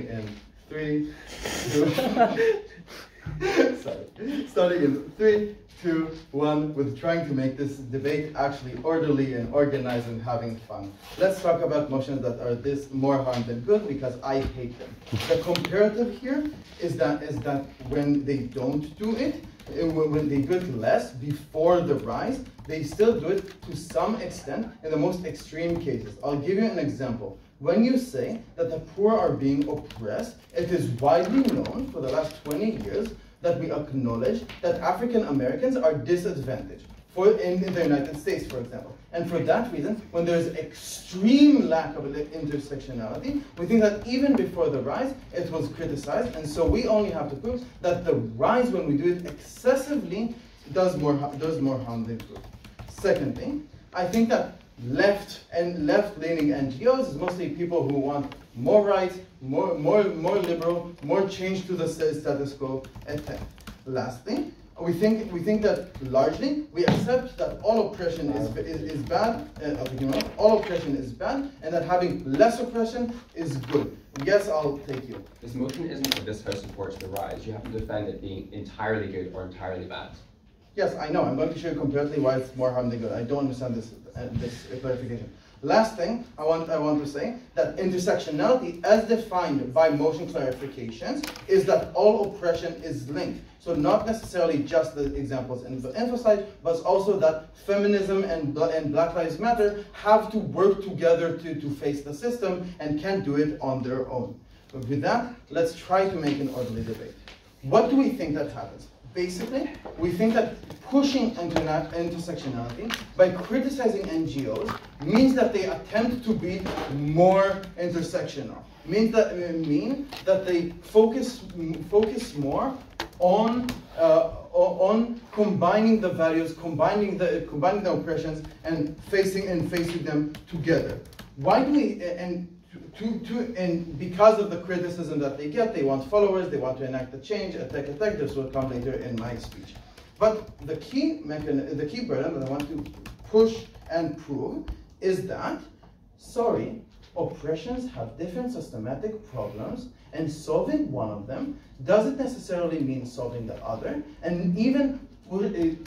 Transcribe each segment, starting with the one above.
starting in three, two, sorry, starting in three, two, one, with trying to make this debate actually orderly and organized and having fun. Let's talk about motions that are this more harm than good because I hate them. The comparative here is that is that when they don't do it, uh, when they do it less before the rise, they still do it to some extent in the most extreme cases. I'll give you an example. When you say that the poor are being oppressed, it is widely known for the last 20 years that we acknowledge that African Americans are disadvantaged for in, in, the United States, for example. And for that reason, when there's extreme lack of intersectionality, we think that even before the rise, it was criticized. And so we only have to prove that the rise, when we do it excessively, does more, does more harm than good. Second thing, I think that left and left-leaning NGOs is mostly people who want more rights, more, more, more liberal, more change to the status quo, etc. Lastly, we think we think that largely we accept that all oppression is is, is bad. Uh, all oppression is bad, and that having less oppression is good. Yes, I'll take you. This motion isn't that this House supports the rise. You have to defend it being entirely good or entirely bad. Yes, I know. I'm going to show you completely why it's more harm than good. I don't understand this uh, this clarification. Last thing I want, I want to say that intersectionality as defined by motion clarifications is that all oppression is linked. So not necessarily just the examples in the emphasized, but also that feminism and, and Black Lives Matter have to work together to, to face the system and can't do it on their own. But with that, let's try to make an orderly debate. What do we think that happens? Basically, we think that pushing intersectionality by criticizing NGOs means that they attempt to be more intersectional. Means that uh, mean that they focus focus more on uh, on combining the values, combining the combining the oppressions, and facing and facing them together. Why do we and to, to, and because of the criticism that they get, they want followers, they want to enact the change, attack, attack. This will come later in my speech. But the key mechanism, the key burden that I want to push and prove is that, sorry, oppressions have different systematic problems, and solving one of them doesn't necessarily mean solving the other, and even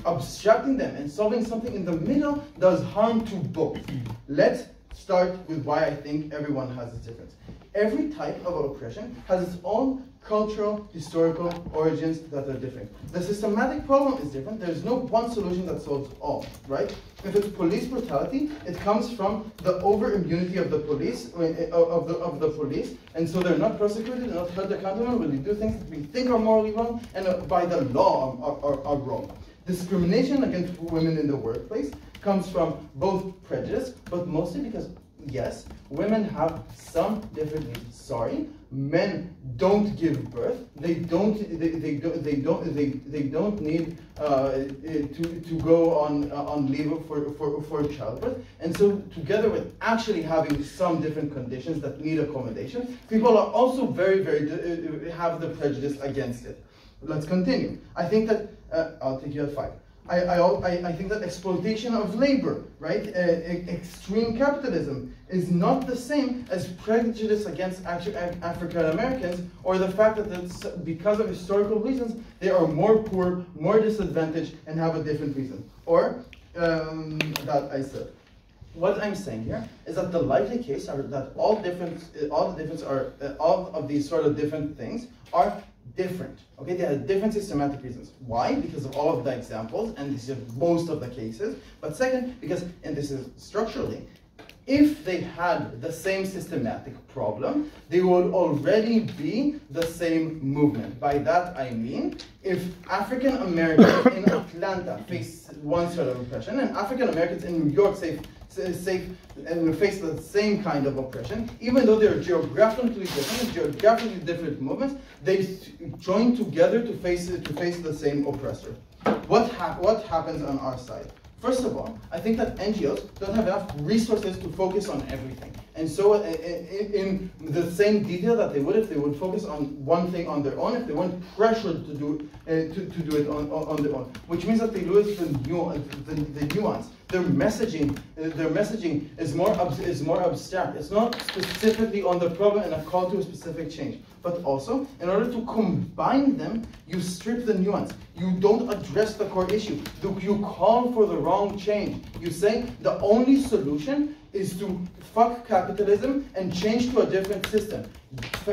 abstracting eh, them and solving something in the middle does harm to both. Let's start with why I think everyone has a difference. Every type of oppression has its own cultural, historical origins that are different. The systematic problem is different. There's no one solution that solves all, right? If it's police brutality, it comes from the over immunity of the police, uh, of the, of the police, and so they're not prosecuted not held accountable when they do things that we think are morally wrong and uh, by the law are, are, are wrong. Discrimination against women in the workplace comes from both prejudice, but mostly because, yes, women have some different needs. Sorry, men don't give birth. They don't. They, they don't. They don't. They, they don't need uh, to to go on uh, on leave for, for for childbirth. And so, together with actually having some different conditions that need accommodation, people are also very very uh, have the prejudice against it. Let's continue. I think that uh, I'll take you at five. I, I, I think that exploitation of labor, right, uh, extreme capitalism is not the same as prejudice against African Americans or the fact that because of historical reasons, they are more poor, more disadvantaged, and have a different reason. Or um, that I said. What I'm saying here is that the likely case are that all different, all the difference are, uh, all of these sort of different things are different. Okay, they have different systematic reasons. Why? Because of all of the examples, and this is most of the cases. But second, because, and this is structurally, if they had the same systematic problem, they would already be the same movement. By that I mean, if African Americans in Atlanta face one sort of oppression, and African Americans in New York say, safe and face the same kind of oppression, even though they're geographically different, geographically different movements, they join together to face to face the same oppressor. What ha what happens on our side? First of all, I think that NGOs don't have enough resources to focus on everything. And so, in, in, the same detail that they would if they would focus on one thing on their own, if they weren't pressured to do uh, to, to do it on, on, their own, which means that they lose the, nu- the, the nuance. Their messaging, uh, their messaging is more is more abstract. It's not specifically on the problem and a call to a specific change. But also, in order to combine them, you strip the nuance. You don't address the core issue. You call for the wrong change. You say the only solution is to fuck capitalism and change to a different system.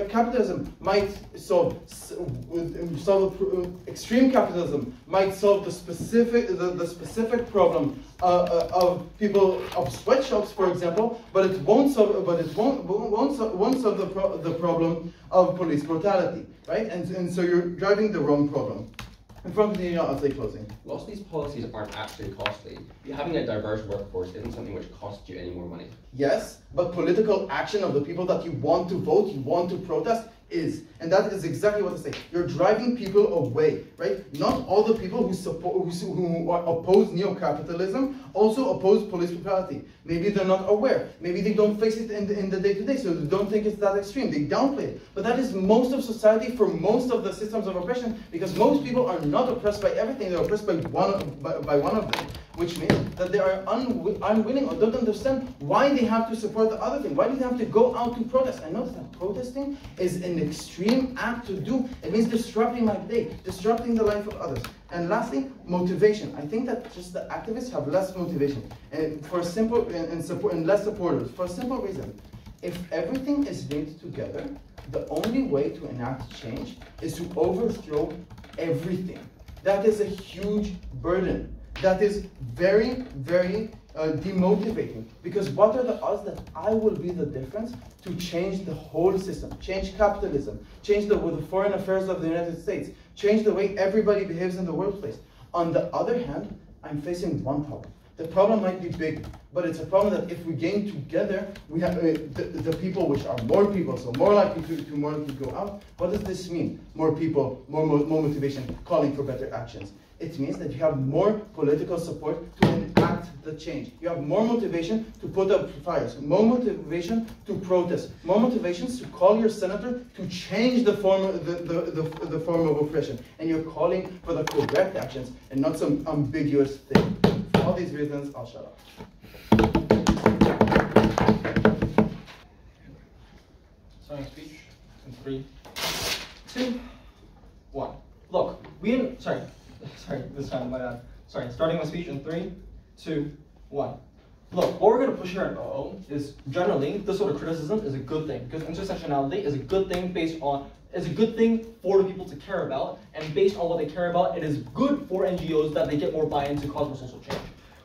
Capitalism might solve, solve uh, extreme capitalism might solve the specific the, the specific problem uh, uh, of people of sweatshops, for example, but it won't solve but it won't won't, solve, won't solve the pro the problem of police brutality, right? And and so you're driving the wrong problem. Front of the I'll say closing. Lots of these policies aren't actually costly. Having a diverse workforce isn't something which costs you any more money. Yes, but political action of the people that you want to vote, you want to protest, is. And that is exactly what I say. You're driving people away, right? Not all the people who support, who, who oppose neo-capitalism also oppose police brutality. Maybe they're not aware. Maybe they don't face it in the, in the day-to-day, so they don't think it's that extreme. They downplay it. But that is most of society for most of the systems of oppression, because most people are not oppressed by everything. They're oppressed by one, by, by one of them which means that they are un unwilling or don't understand why they have to support the other thing. Why do they have to go out to protest? I notice that protesting is an extreme act to do. It means disrupting my day, disrupting the life of others. And lastly, motivation. I think that just the activists have less motivation and for simple and, and support and less supporters for a simple reason. If everything is linked together, the only way to enact change is to overthrow everything. That is a huge burden that is very, very uh, demotivating. Because what are the odds that I will be the difference to change the whole system, change capitalism, change the, the foreign affairs of the United States, change the way everybody behaves in the workplace? On the other hand, I'm facing one problem. The problem might be big, but it's a problem that if we gain together, we have uh, the, the, people which are more people, so more likely to, to more likely go out. What does this mean? More people, more, more motivation, calling for better actions it means that you have more political support to enact the change. You have more motivation to put up fires, more motivation to protest, more motivations to call your senator to change the form of, the, the, the, the form of oppression. And you're calling for the correct actions and not some ambiguous thing. For all these reasons, I'll shut up. Starting speech in three, two, one. Look, we, sorry, sorry, this time my bad. Sorry, starting my speech in three, two, one. Look, what we're going to push here at OO is generally this sort of criticism is a good thing because intersectionality is a good thing based on is a good thing for the people to care about and based on what they care about, it is good for NGOs that they get more buy-in to cause more social change.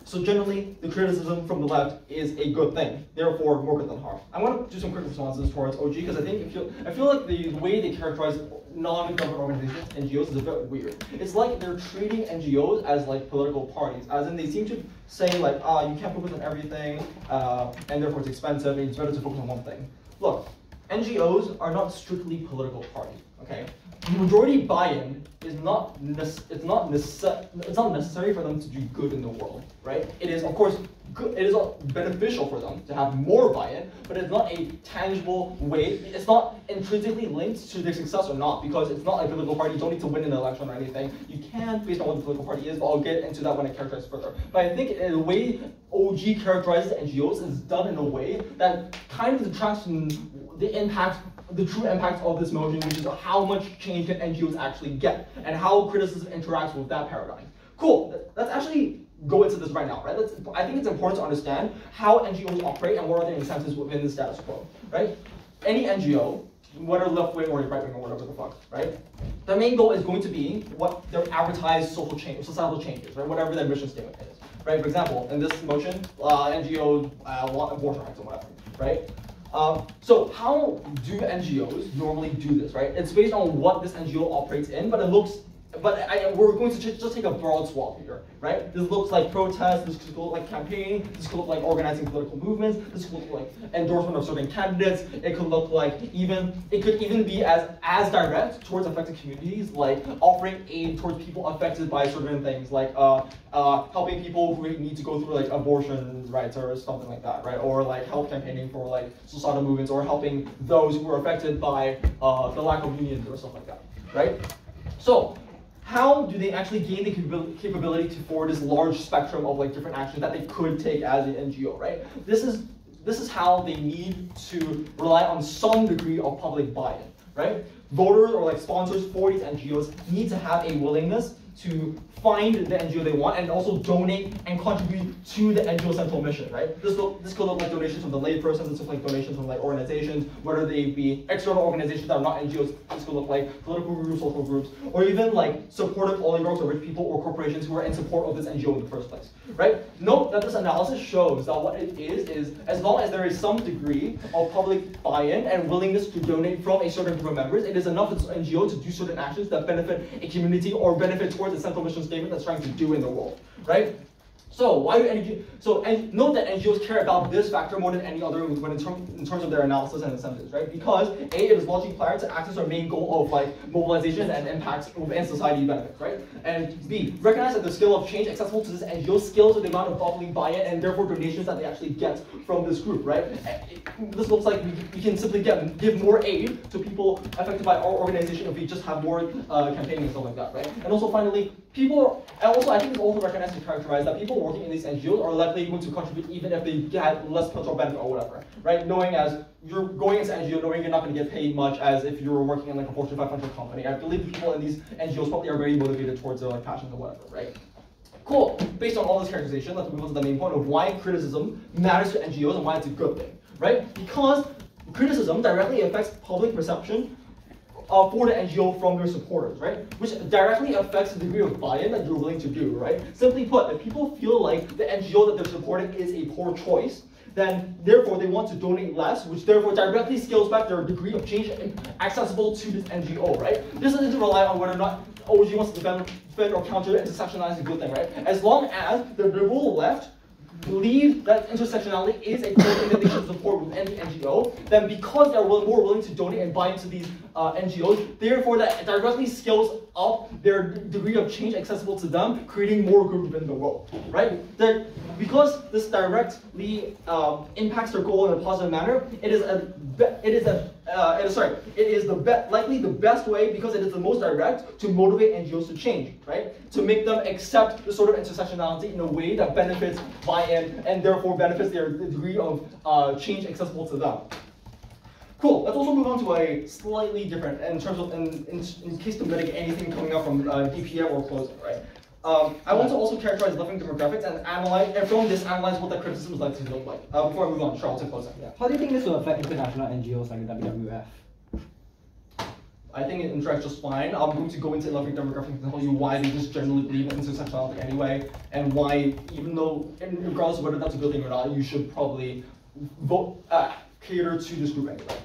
So generally, the criticism from the left is a good thing, therefore more good than harm. I want to do some quick responses towards OG because I think I feel, I feel like the, the way they characterize non-government organizations, NGOs, is a bit weird. It's like they're treating NGOs as like political parties, as in they seem to say like, ah, you can't focus on everything, uh, and therefore it's expensive, and it's better to focus on one thing. Look, NGOs are not strictly political parties, okay? Majority buy-in is not it's not it's not necessary for them to do good in the world, right? It is of course good, it is beneficial for them to have more buy-in, but it's not a tangible way. It's not intrinsically linked to their success or not because it's not a political party. You don't need to win an election or anything. You can based on what the political party is, but I'll get into that when I characterize further. But I think the way OG characterizes NGOs is done in a way that kind of detracts from the impact the true impact of this motion, which is how much change can NGOs actually get, and how criticism interacts with that paradigm. Cool, let's actually go into this right now, right? Let's, I think it's important to understand how NGOs operate and what are their incentives within the status quo, right? Any NGO, whether left wing or right wing or whatever the fuck, right? Their main goal is going to be what their advertised social change, societal changes, right? Whatever their mission statement is, right? For example, in this motion, uh, NGO uh, want abortion rights or whatever, right? Um, so how do NGOs normally do this, right? It's based on what this NGO operates in, but it looks, but I, we're going to just take a broad swath here, right? This looks like protest, this could look like campaigning, this could look like organizing political movements, this could look like endorsement of certain candidates, it could look like even, it could even be as, as direct towards affected communities, like offering aid towards people affected by certain things, like uh, uh, helping people who need to go through like abortion rights or something like that, right? Or like help campaigning for like societal movements or helping those who are affected by uh, the lack of unions or stuff like that, right? So how do they actually gain the capability to forward this large spectrum of like different actions that they could take as an NGO, right? This is this is how they need to rely on some degree of public buy-in, right? Voters or like sponsors for these NGOs need to have a willingness to find the NGO they want and also donate and contribute to the NGO central mission, right? This, look, this could look like donations from the laypersons, this could look like donations from like organizations, whether they be external organizations that are not NGOs, this could look like political groups, social groups, or even like supportive oligarchs or rich people or corporations who are in support of this NGO in the first place, right? Note that this analysis shows that what it is, is as long as there is some degree of public buy-in and willingness to donate from a certain group of members, it is enough for NGO to do certain actions that benefit a community or benefit towards the central mission statement that's trying to do in the world, right? So why do NGOs, so and note that NGOs care about this factor more than any other when in, term, in terms of their analysis and incentives, right? Because A, it is logically prior to access our main goal of like mobilization and impacts and society benefits, right? And B, recognize that the scale of change accessible to this NGO scales with the amount of public buy-in and therefore donations that they actually get from this group, right? This looks like we, we can simply get give more aid to people affected by our organization if we just have more uh, campaigning and stuff like that, right? And also finally, people, and also I think it's also recognized and characterized that people working in these NGOs are likely going to contribute even if they get less potential benefit or whatever, right? Knowing as you're going into NGO, knowing you're not going to get paid much as if you were working in like a Fortune 500 company. I believe people in these NGOs probably are very motivated towards their like passions or whatever, right? Cool. Based on all this characterization, let's move on to the main point of why criticism matters to NGOs and why it's a good thing, right? Because criticism directly affects public perception uh, for the NGO from their supporters, right? Which directly affects the degree of buy-in that you're willing to do, right? Simply put, if people feel like the NGO that they're supporting is a poor choice, then therefore they want to donate less, which therefore directly scales back their degree of change accessible to this NGO, right? This doesn't to rely on whether or not OG wants to defend, defend or counter intersectionality is a good thing, right? As long as the liberal left believe that intersectionality is a core thing that they should support with the NGO, then because they're more willing to donate and buy into these uh, NGOs, therefore that directly scales up their degree of change accessible to them, creating more good within the world, right? They're, because this directly um, impacts their goal in a positive manner, it is a it is a uh, sorry it is the be- likely the best way because it is the most direct to motivate NGOs to change, right? To make them accept the sort of intersectionality in a way that benefits buy-in and therefore benefits their degree of uh, change accessible to them. Cool. Let's also move on to a slightly different in terms of in, in, in case to mitigate anything coming up from uh, DPM or closing, right? Um, I want to also characterize left-wing demographics and analyze, and from this, analyze what the criticism is likely to look like. Uh, before I move on, Charles, to closing. Yeah. How do you think this will affect international NGOs like the WWF? I think it interacts just fine. I'm going to go into left-wing demographics and tell you why they just generally believe in intersectionality anyway, and why, even though, regardless of whether that's a good thing or not, you should probably vote, uh, cater to this group anyway.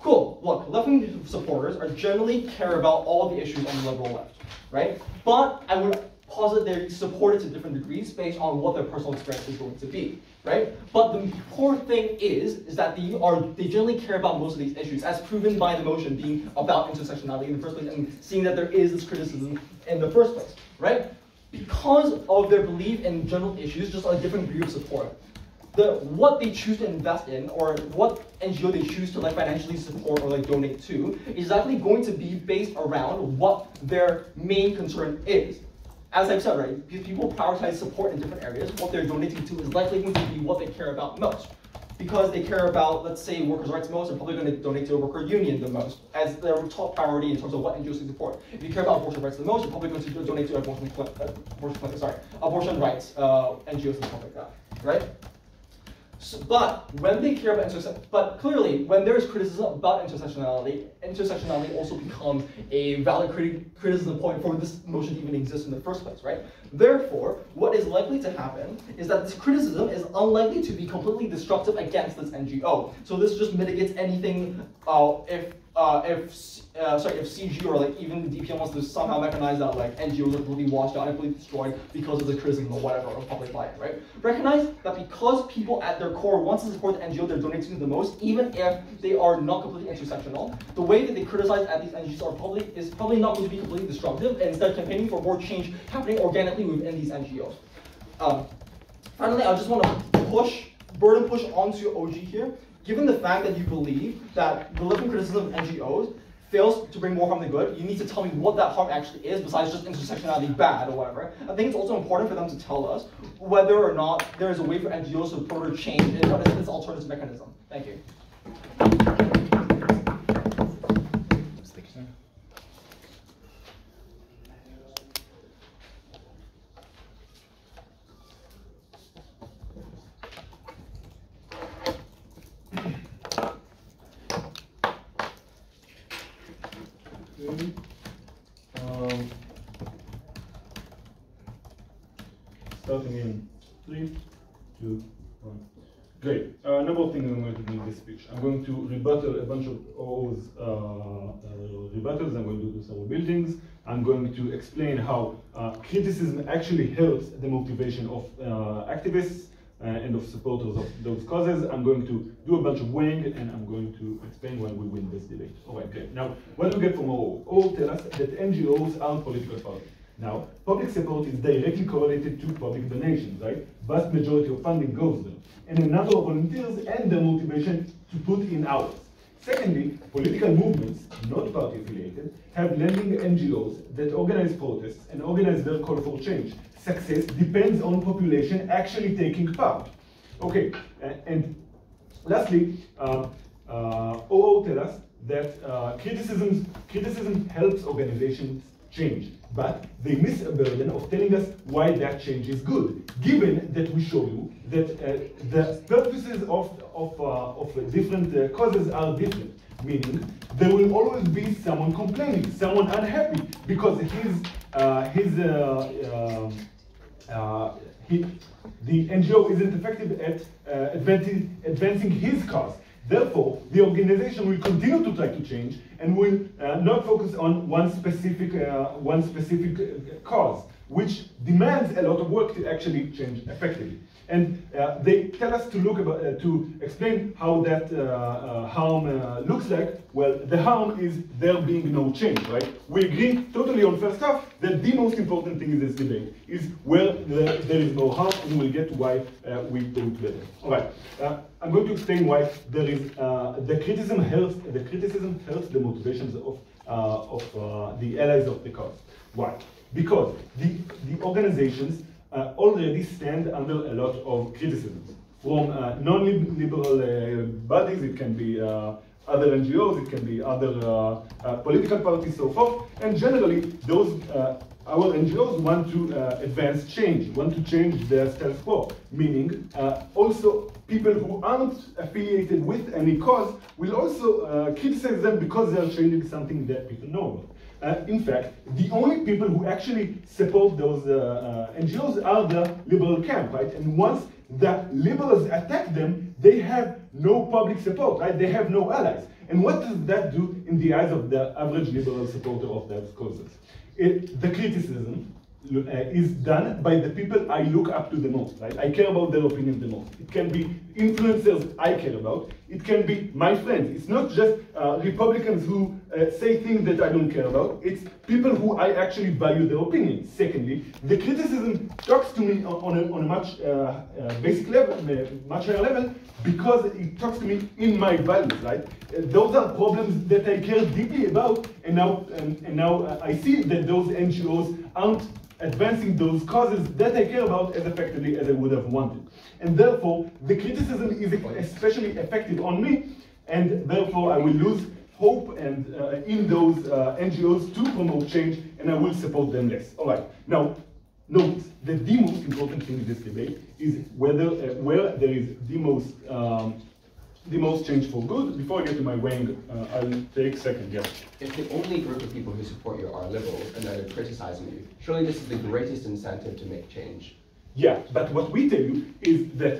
Cool. Look, left-wing supporters are generally care about all the issues on the liberal left, right? But I would posit they're supported to different degrees based on what their personal experience is going to be, right? But the core thing is, is that they are they generally care about most of these issues, as proven by the motion being about intersectionality in the first place, and seeing that there is this criticism in the first place, right? Because of their belief in general issues, just a different degree of support the what they choose to invest in or what NGO they choose to like financially support or like donate to is likely going to be based around what their main concern is. As I've said, right, because people prioritize support in different areas, what they're donating to is likely going to be what they care about most. Because they care about, let's say, workers' rights most, they're probably going to donate to a worker union the most, as their top priority in terms of what NGOs they support. If you care about abortion rights the most, you're probably going to donate to abortion, uh, abortion, sorry, abortion rights uh, NGOs and stuff like that, right? So, but when they care about intersection, but clearly when there is criticism about intersectionality, intersectionality also becomes a valid criti criticism point for this motion to even exist in the first place, right? Therefore, what is likely to happen is that this criticism is unlikely to be completely destructive against this NGO. So this just mitigates anything uh, if uh, if uh, sorry, if CG or like even the DPM wants to somehow mechanize that like NGOs are completely washed out and completely destroyed because of the criticism or whatever of public bias, right? Recognize that because people at their core want to support the NGO they're donating to the most, even if they are not completely intersectional, the way that they criticize at these NGOs are probably is probably not going to be completely destructive, and instead campaigning for more change happening organically within these NGOs. Um, finally, I just want to push burden push onto OG here given the fact that you believe that the religion criticism of NGOs fails to bring more harm than good, you need to tell me what that harm actually is besides just intersectionality bad or whatever. I think it's also important for them to tell us whether or not there is a way for NGOs to further change and what is this alternative mechanism. Thank you. Um, starting in three, two, one. Great. Uh, a number of things I'm going to do in this speech. I'm going to rebuttal a bunch of O's uh, uh, rebuttals. I'm going to do some buildings. I'm going to explain how uh, criticism actually helps the motivation of uh, activists and of supporters of those causes. I'm going to do a bunch of weighing and I'm going to explain why we win this debate. All right, great. Now, what do we get from O? O tell us that NGOs are political parties. Now, public support is directly correlated to public donations, right? Vast majority of funding goes there. And a number of volunteers and their motivation to put in hours. Secondly, political movements, not party affiliated, have lending NGOs that organize protests and organize their call for change. Success depends on population actually taking part. Okay, and lastly, uh, uh, OO tell us that uh, criticism, criticism helps organizations change, but they miss a burden of telling us why that change is good, given that we show you that uh, the purposes of, of, uh, of different uh, causes are different. Meaning, there will always be someone complaining, someone unhappy, because his, uh, his uh, uh, he, the NGO isn't effective at uh, advancing, advancing his cause. Therefore, the organization will continue to try to change and will uh, not focus on one specific, uh, one specific uh, cause, which demands a lot of work to actually change effectively. And uh, they tell us to look about, uh, to explain how that uh, uh harm uh, looks like. Well, the harm is there being no change, right? We agree totally on first half that the most important thing in this debate is where the, there is no harm, and we'll get to why uh, we do it better. All right, I'm going to explain why there is the criticism helps the criticism helps the motivations of of the allies of the cause. Why? Because the the organizations uh, already stand under a lot of criticism from uh, non-liberal uh, bodies. It can be other NGOs, it can be other political parties, so forth. And generally, those our NGOs want to uh, advance change, want to change the status quo, meaning uh, also people who aren't affiliated with any cause will also uh, criticize them because they are changing something that people know. Uh, in fact, the only people who actually support those uh, uh, NGOs are the liberal camp, right? And once the liberals attack them, they have no public support, right? They have no allies. And what does that do in the eyes of the average liberal supporter of those causes? It, the criticism uh, is done by the people I look up to the most, right? I care about their opinion the most. It can be influencers I care about. It can be my friends. It's not just uh, Republicans who uh, say things that I don't care about. It's people who I actually value their opinion. Secondly, the criticism talks to me on a, on a much uh, uh basic level, uh, much higher level, because it talks to me in my values, right? those are problems that I care deeply about, and now, and, and now I see that those NGOs aren't advancing those causes that I care about as effectively as I would have wanted. And therefore, the criticism is especially effective on me, and therefore I will lose hope and uh, in those uh, NGOs to promote change, and I will support them less. All right. Now, note that the most important thing in this debate is whether uh, where there is the most um, the most change for good. Before I get to my wing, uh, I'll take second, yes. If the only group of people who support you are liberals and they're criticizing you, surely this is the greatest incentive to make change. Yeah, but what we tell you is that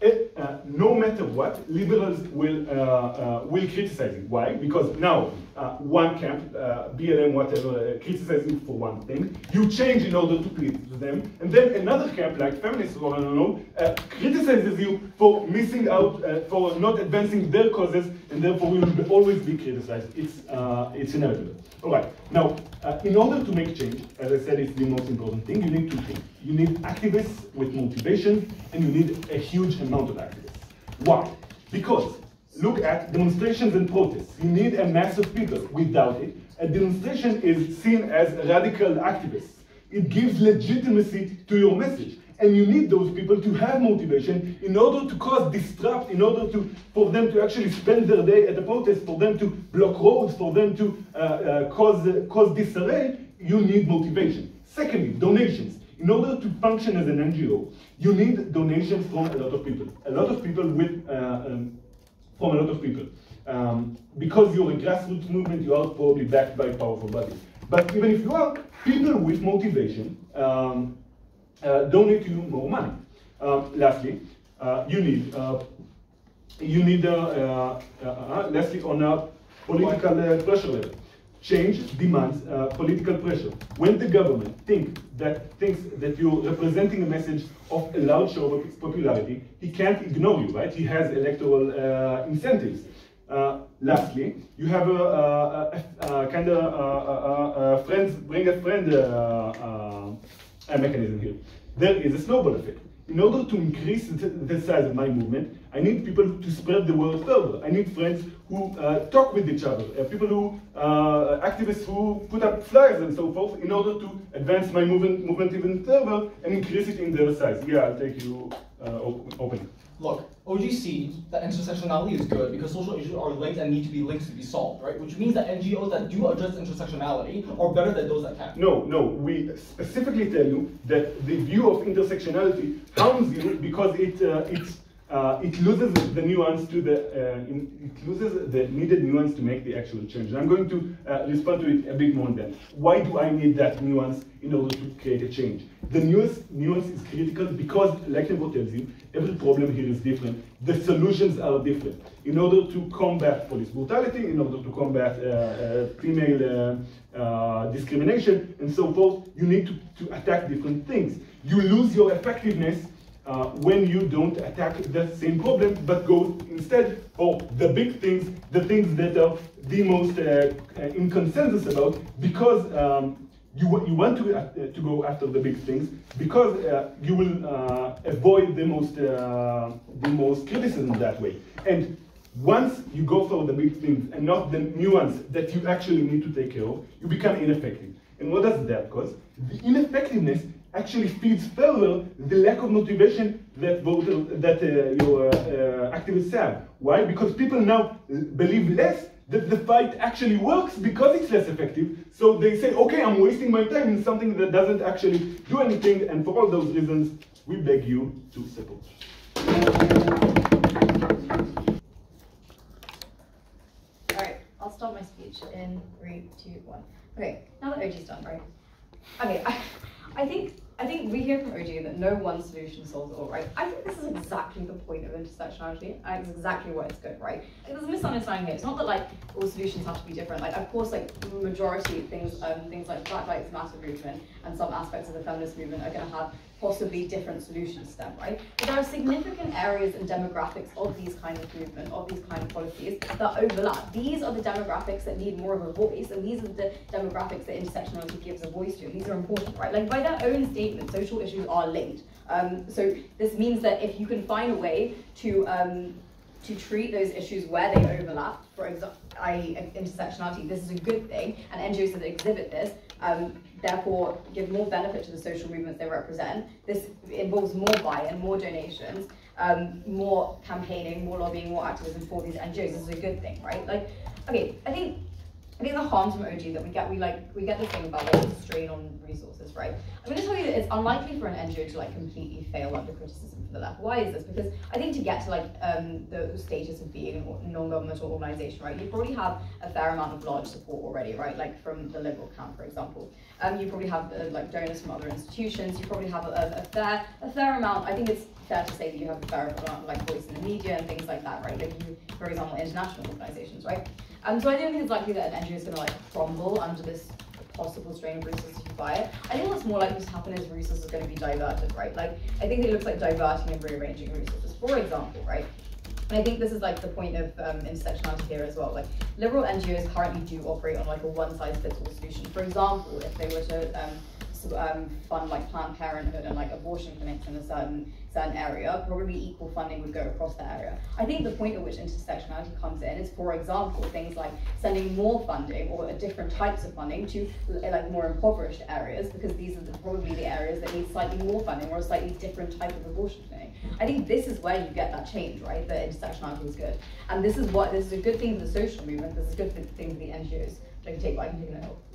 it, uh, no matter what, liberals will uh, uh, will criticize it. Why? Because now uh, one camp, uh, BLM, whatever, uh, criticizes you for one thing. You change in order to please them, and then another camp, like feminists or I don't know, criticizes you for missing out, for not advancing their causes, and therefore we will always be criticized. It's uh, it's inevitable. All right. Now, uh, in order to make change, as I said, it's the most important thing. You need two things. You need activists with motivation, and you need a huge amount of activists. Why? Because look at demonstrations and protests. You need a mass of people. Without it, a demonstration is seen as radical activists. It gives legitimacy to your message. And you need those people to have motivation in order to cause disrupt, in order to for them to actually spend their day at the protest, for them to block roads, for them to uh, uh, cause, uh, cause disarray, you need motivation. Secondly, donations. In order to function as an NGO, you need donations from a lot of people. A lot of people with, uh, um, from a lot of people. Um, because you're a grassroots movement, you are probably backed by powerful bodies. But even if you are, people with motivation um, uh, donate you more money. Uh, lastly, uh, you need you need lastly on a political pressure level change demands uh, political pressure. When the government think that thinks that you're representing a message of a large show of popularity, he can't ignore you, right? He has electoral uh, incentives. Uh, lastly, you have a, a, a, a kind of friends bring a friend mechanism here. There is a snowball effect in order to increase the size of my movement, I need people to spread the word further. I need friends who uh, talk with each other, uh, people who, uh, activists who put up flyers and so forth in order to advance my movement, movement even further and increase it in their size. Yeah, I'll take you uh, open. Look, OGC, that intersectionality is good because social issues are linked and need to be linked to be solved, right? Which means that NGOs that do address intersectionality are better than those that can't. No, no. We specifically tell you that the view of intersectionality harms you because it uh, uh, it loses the nuance to the uh, in, it loses the needed nuance to make the actual change. I'm going to uh, respond to it a bit more than why do I need that nuance in order to create a change? The nuance nuance is critical because, like Nevo tells you, every problem here is different. The solutions are different. In order to combat police brutality, in order to combat uh, uh, female uh, discrimination, and so forth, you need to, to attack different things. You lose your effectiveness uh, when you don't attack the same problem, but go instead for the big things, the things that are the most uh, uh in consensus about, because um, you, you want to, uh, to go after the big things, because uh, you will uh, avoid the most, the most criticism that way. And once you go for the big things and not the nuance that you actually need to take care of, you become ineffective. And what does that cause? The ineffectiveness actually feeds further the lack of motivation that that uh, your uh, uh, activists have. Why? Because people now believe less that the fight actually works because it's less effective. So they say, okay, I'm wasting my time in something that doesn't actually do anything. And for all those reasons, we beg you to support. All right, I'll start my speech in three, two, one. Okay, now that OG's done, right? Okay, I, I think I think we hear from OG that no one solution solves all, right? I think this is exactly the point of intersectionality, and it's exactly why it's good, right? There's a misunderstanding here. It's not that like all solutions have to be different. Like, of course, like majority of things, um, things like Black Lives Matter movement and some aspects of the feminist movement are going to have possibly different solutions to them, right? But there are significant areas and demographics of these kind of movement, of these kind of policies that overlap. These are the demographics that need more of a voice, and these are the demographics that intersectionality gives a voice to. These are important, right? Like by their own statement, social issues are linked. Um, so this means that if you can find a way to um, to treat those issues where they overlap, for example, i.e. intersectionality, this is a good thing, and NGOs that exhibit this, um, therefore give more benefit to the social movements they represent. This involves more buy-in, more donations, um, more campaigning, more lobbying, more activism for these NGOs. This is a good thing, right? Like, okay, I think I think the harms from OG that we get, we like, we get the thing about like the strain on resources, right? I'm going to tell you that it's unlikely for an NGO to like completely fail under criticism for the left. Why is this? Because I think to get to like um, the status of being a non-governmental organisation, right, you probably have a fair amount of large support already, right? Like from the Liberal camp, for example. Um, you probably have uh, like donors from other institutions. You probably have a, a, fair, a fair amount. I think it's fair to say that you have a fair amount of like voice in the media and things like that, right? Like you, for example, international organisations, right? Um, so I don't think it's likely that an NGO is going to like crumble under this possible strain of resources you buy it. I think what's more likely to happen is resources are going to be diverted, right? Like I think it looks like diverting and rearranging resources. For example, right? And I think this is like the point of um, intersectionality here as well. Like liberal NGOs currently do operate on like a one-size-fits-all solution. For example, if they were to um, um, fund like Planned Parenthood and like abortion clinics in a certain certain area, probably equal funding would go across that area. I think the point at which intersectionality comes in is, for example, things like sending more funding or different types of funding to like more impoverished areas, because these are the, probably the areas that need slightly more funding or a slightly different type of abortion clinic. I think this is where you get that change, right? That intersectionality is good, and this is what this is a good thing for the social movement. This is a good thing for the NGOs. I can take, I can take.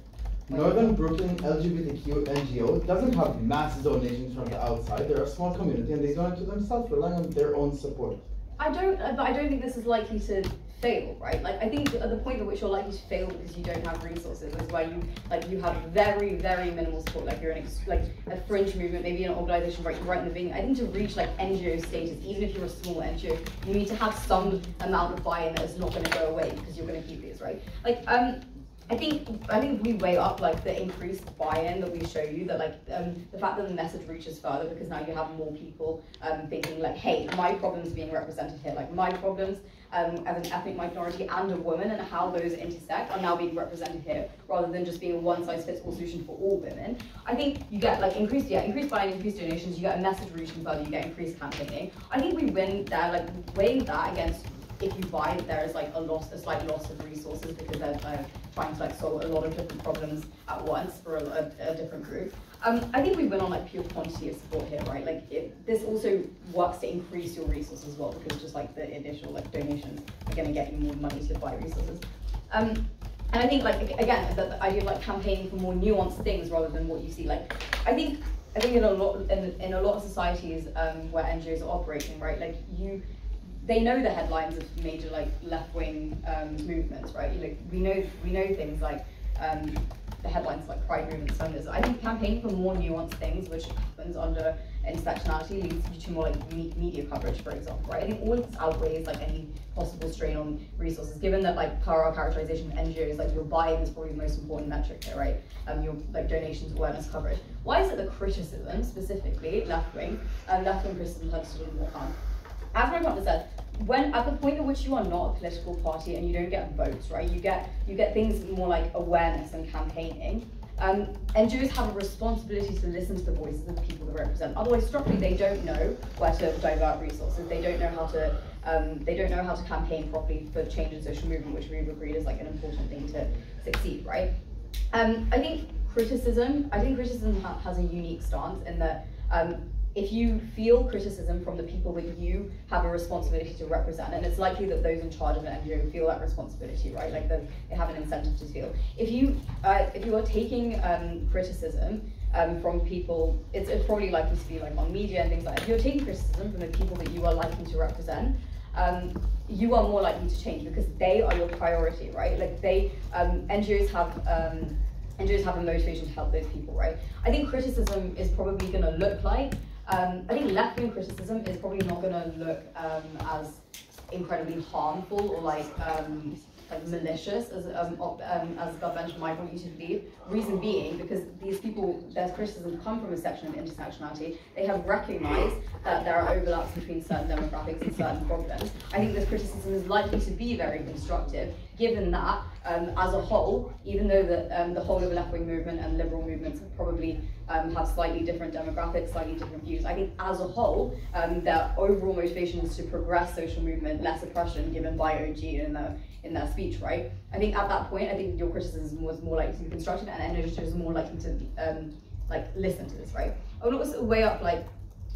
Northern Brooklyn LGBTQ NGO doesn't have mass donations from the outside. They're a small community and they donate to themselves, relying on their own support. I don't, uh, but I don't think this is likely to fail, right? Like I think at the point at which you're likely to fail because you don't have resources is where you like you have very very minimal support. Like you're in like a fringe movement, maybe an organisation right right in the beginning. I think to reach like NGO status, even if you're a small NGO, you need to have some amount of buy-in that is not going to go away because you're going to keep these, right? Like um I think I think we weigh up like the increased buy-in that we show you that like um, the fact that the message reaches further because now you have more people um, thinking like hey my problems being represented here like my problems um, as an ethnic minority and a woman and how those intersect are now being represented here rather than just being a one-size-fits-all solution for all women. I think you get like increased yeah increased buy-in increased donations you get a message reaching further you get increased campaigning. I think we win there like weighing that against if you buy it, there is like a loss, a slight loss of resources because they're uh, trying to like solve a lot of different problems at once for a, a, a different group. Um, I think we win on like pure quantity of support here, right? Like it, this also works to increase your resources as well because just like the initial like donations are going to get you more money to buy resources. Um, and I think like again the, the idea of like campaigning for more nuanced things rather than what you see. Like I think I think in a lot in, in a lot of societies um, where NGOs are operating, right? Like you they know the headlines of major like left-wing um, movements, right? You know, we know we know things like um, the headlines like pride movements, feminism. I think campaigning for more nuanced things, which happens under intersectionality, leads you to more like me media coverage, for example, right? I think all of this outweighs like any possible strain on resources, given that like power characterization of NGOs, like your buying is probably the most important metric here, right? Um, your like donations, awareness, coverage. Why is it the criticism, specifically left-wing, um, left-wing criticism tends to do more harm? As my partner said, when at the point at which you are not a political party and you don't get votes, right? You get you get things more like awareness and campaigning. Um, NGOs have a responsibility to listen to the voices of the people they represent. Otherwise, structurally, they don't know where to divert resources. They don't know how to um, they don't know how to campaign properly for change in social movement, which we've agreed is like an important thing to succeed, right? Um, I think criticism. I think criticism ha has a unique stance in that um, if you feel criticism from the people that you have a responsibility to represent, and it's likely that those in charge of an NGO feel that responsibility, right? Like the, they have an incentive to feel. If you uh, if you are taking um, criticism um, from people, it's, it's, probably likely to be like on media and things like that. If you're taking criticism from the people that you are likely to represent, um, you are more likely to change because they are your priority, right? Like they um, NGOs have um, NGOs have a motivation to help those people, right? I think criticism is probably going to look like um, I think left-wing criticism is probably not going to look um, as incredibly harmful or like um, like malicious, as um, um, as Gov mentioned, might want you to believe. Reason being, because these people, their criticism come from a section of intersectionality, they have recognised that there are overlaps between certain demographics and certain problems. I think this criticism is likely to be very constructive, given that, um, as a whole, even though the, um, the whole of the left-wing movement and liberal movements have probably um, have slightly different demographics, slightly different views, I think as a whole, um, their overall motivation is to progress social movement, less oppression given by OG in the in their speech, right? I think at that point, I think your criticism was more likely to be constructive and NGOs was more likely to um, like listen to this, right? I would also weigh up like,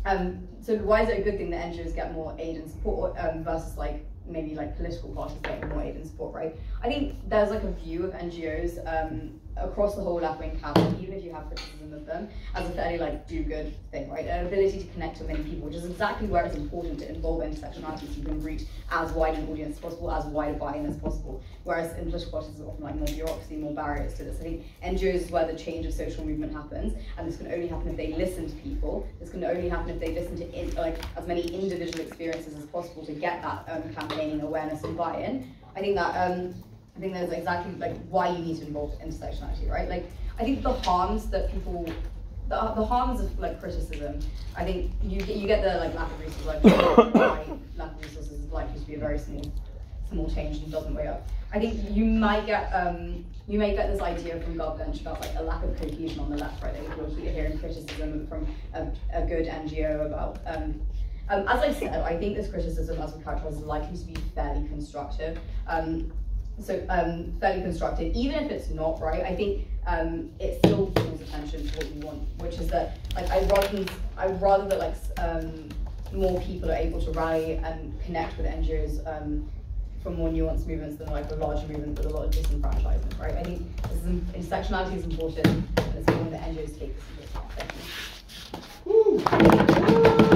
um, so why is it a good thing that NGOs get more aid and support um, versus like maybe like political parties getting more aid and support, right? I think there's like a view of NGOs um, across the whole left-wing camp, even if you have criticism of them, as a fairly like do-good thing, right? An ability to connect to many people, which is exactly where it's important to involve intersectionality so you can reach as wide an audience as possible, as wide a buy-in as possible. Whereas in political parties, often like more bureaucracy, more barriers to this. I think NGOs is where the change of social movement happens, and this can only happen if they listen to people. This can only happen if they listen to in, like as many individual experiences as possible to get that um, campaigning awareness and buy-in. I think that um, I think that's exactly like why you need to involve intersectionality, right? Like I think the harms that people the, the harms of like criticism, I think you get you get the like lack of resources, like why lack of resources is likely to be a very small small change and doesn't weigh up. I think you might get um you may get this idea from Garbage about like a lack of cohesion on the left, right? Like you're hearing criticism from a, a good NGO about um um, as I said, I think this criticism, as we characterize, is likely to be fairly constructive. Um, so um, fairly constructive, even if it's not right. I think um, it still draws attention to what you want, which is that like I rather I rather that like um, more people are able to rally and connect with NGOs um, from more nuanced movements than like a larger movement with a lot of disenfranchisement, right? I think this is, intersectionality is important, and it's important that NGOs take this into account. Thank you.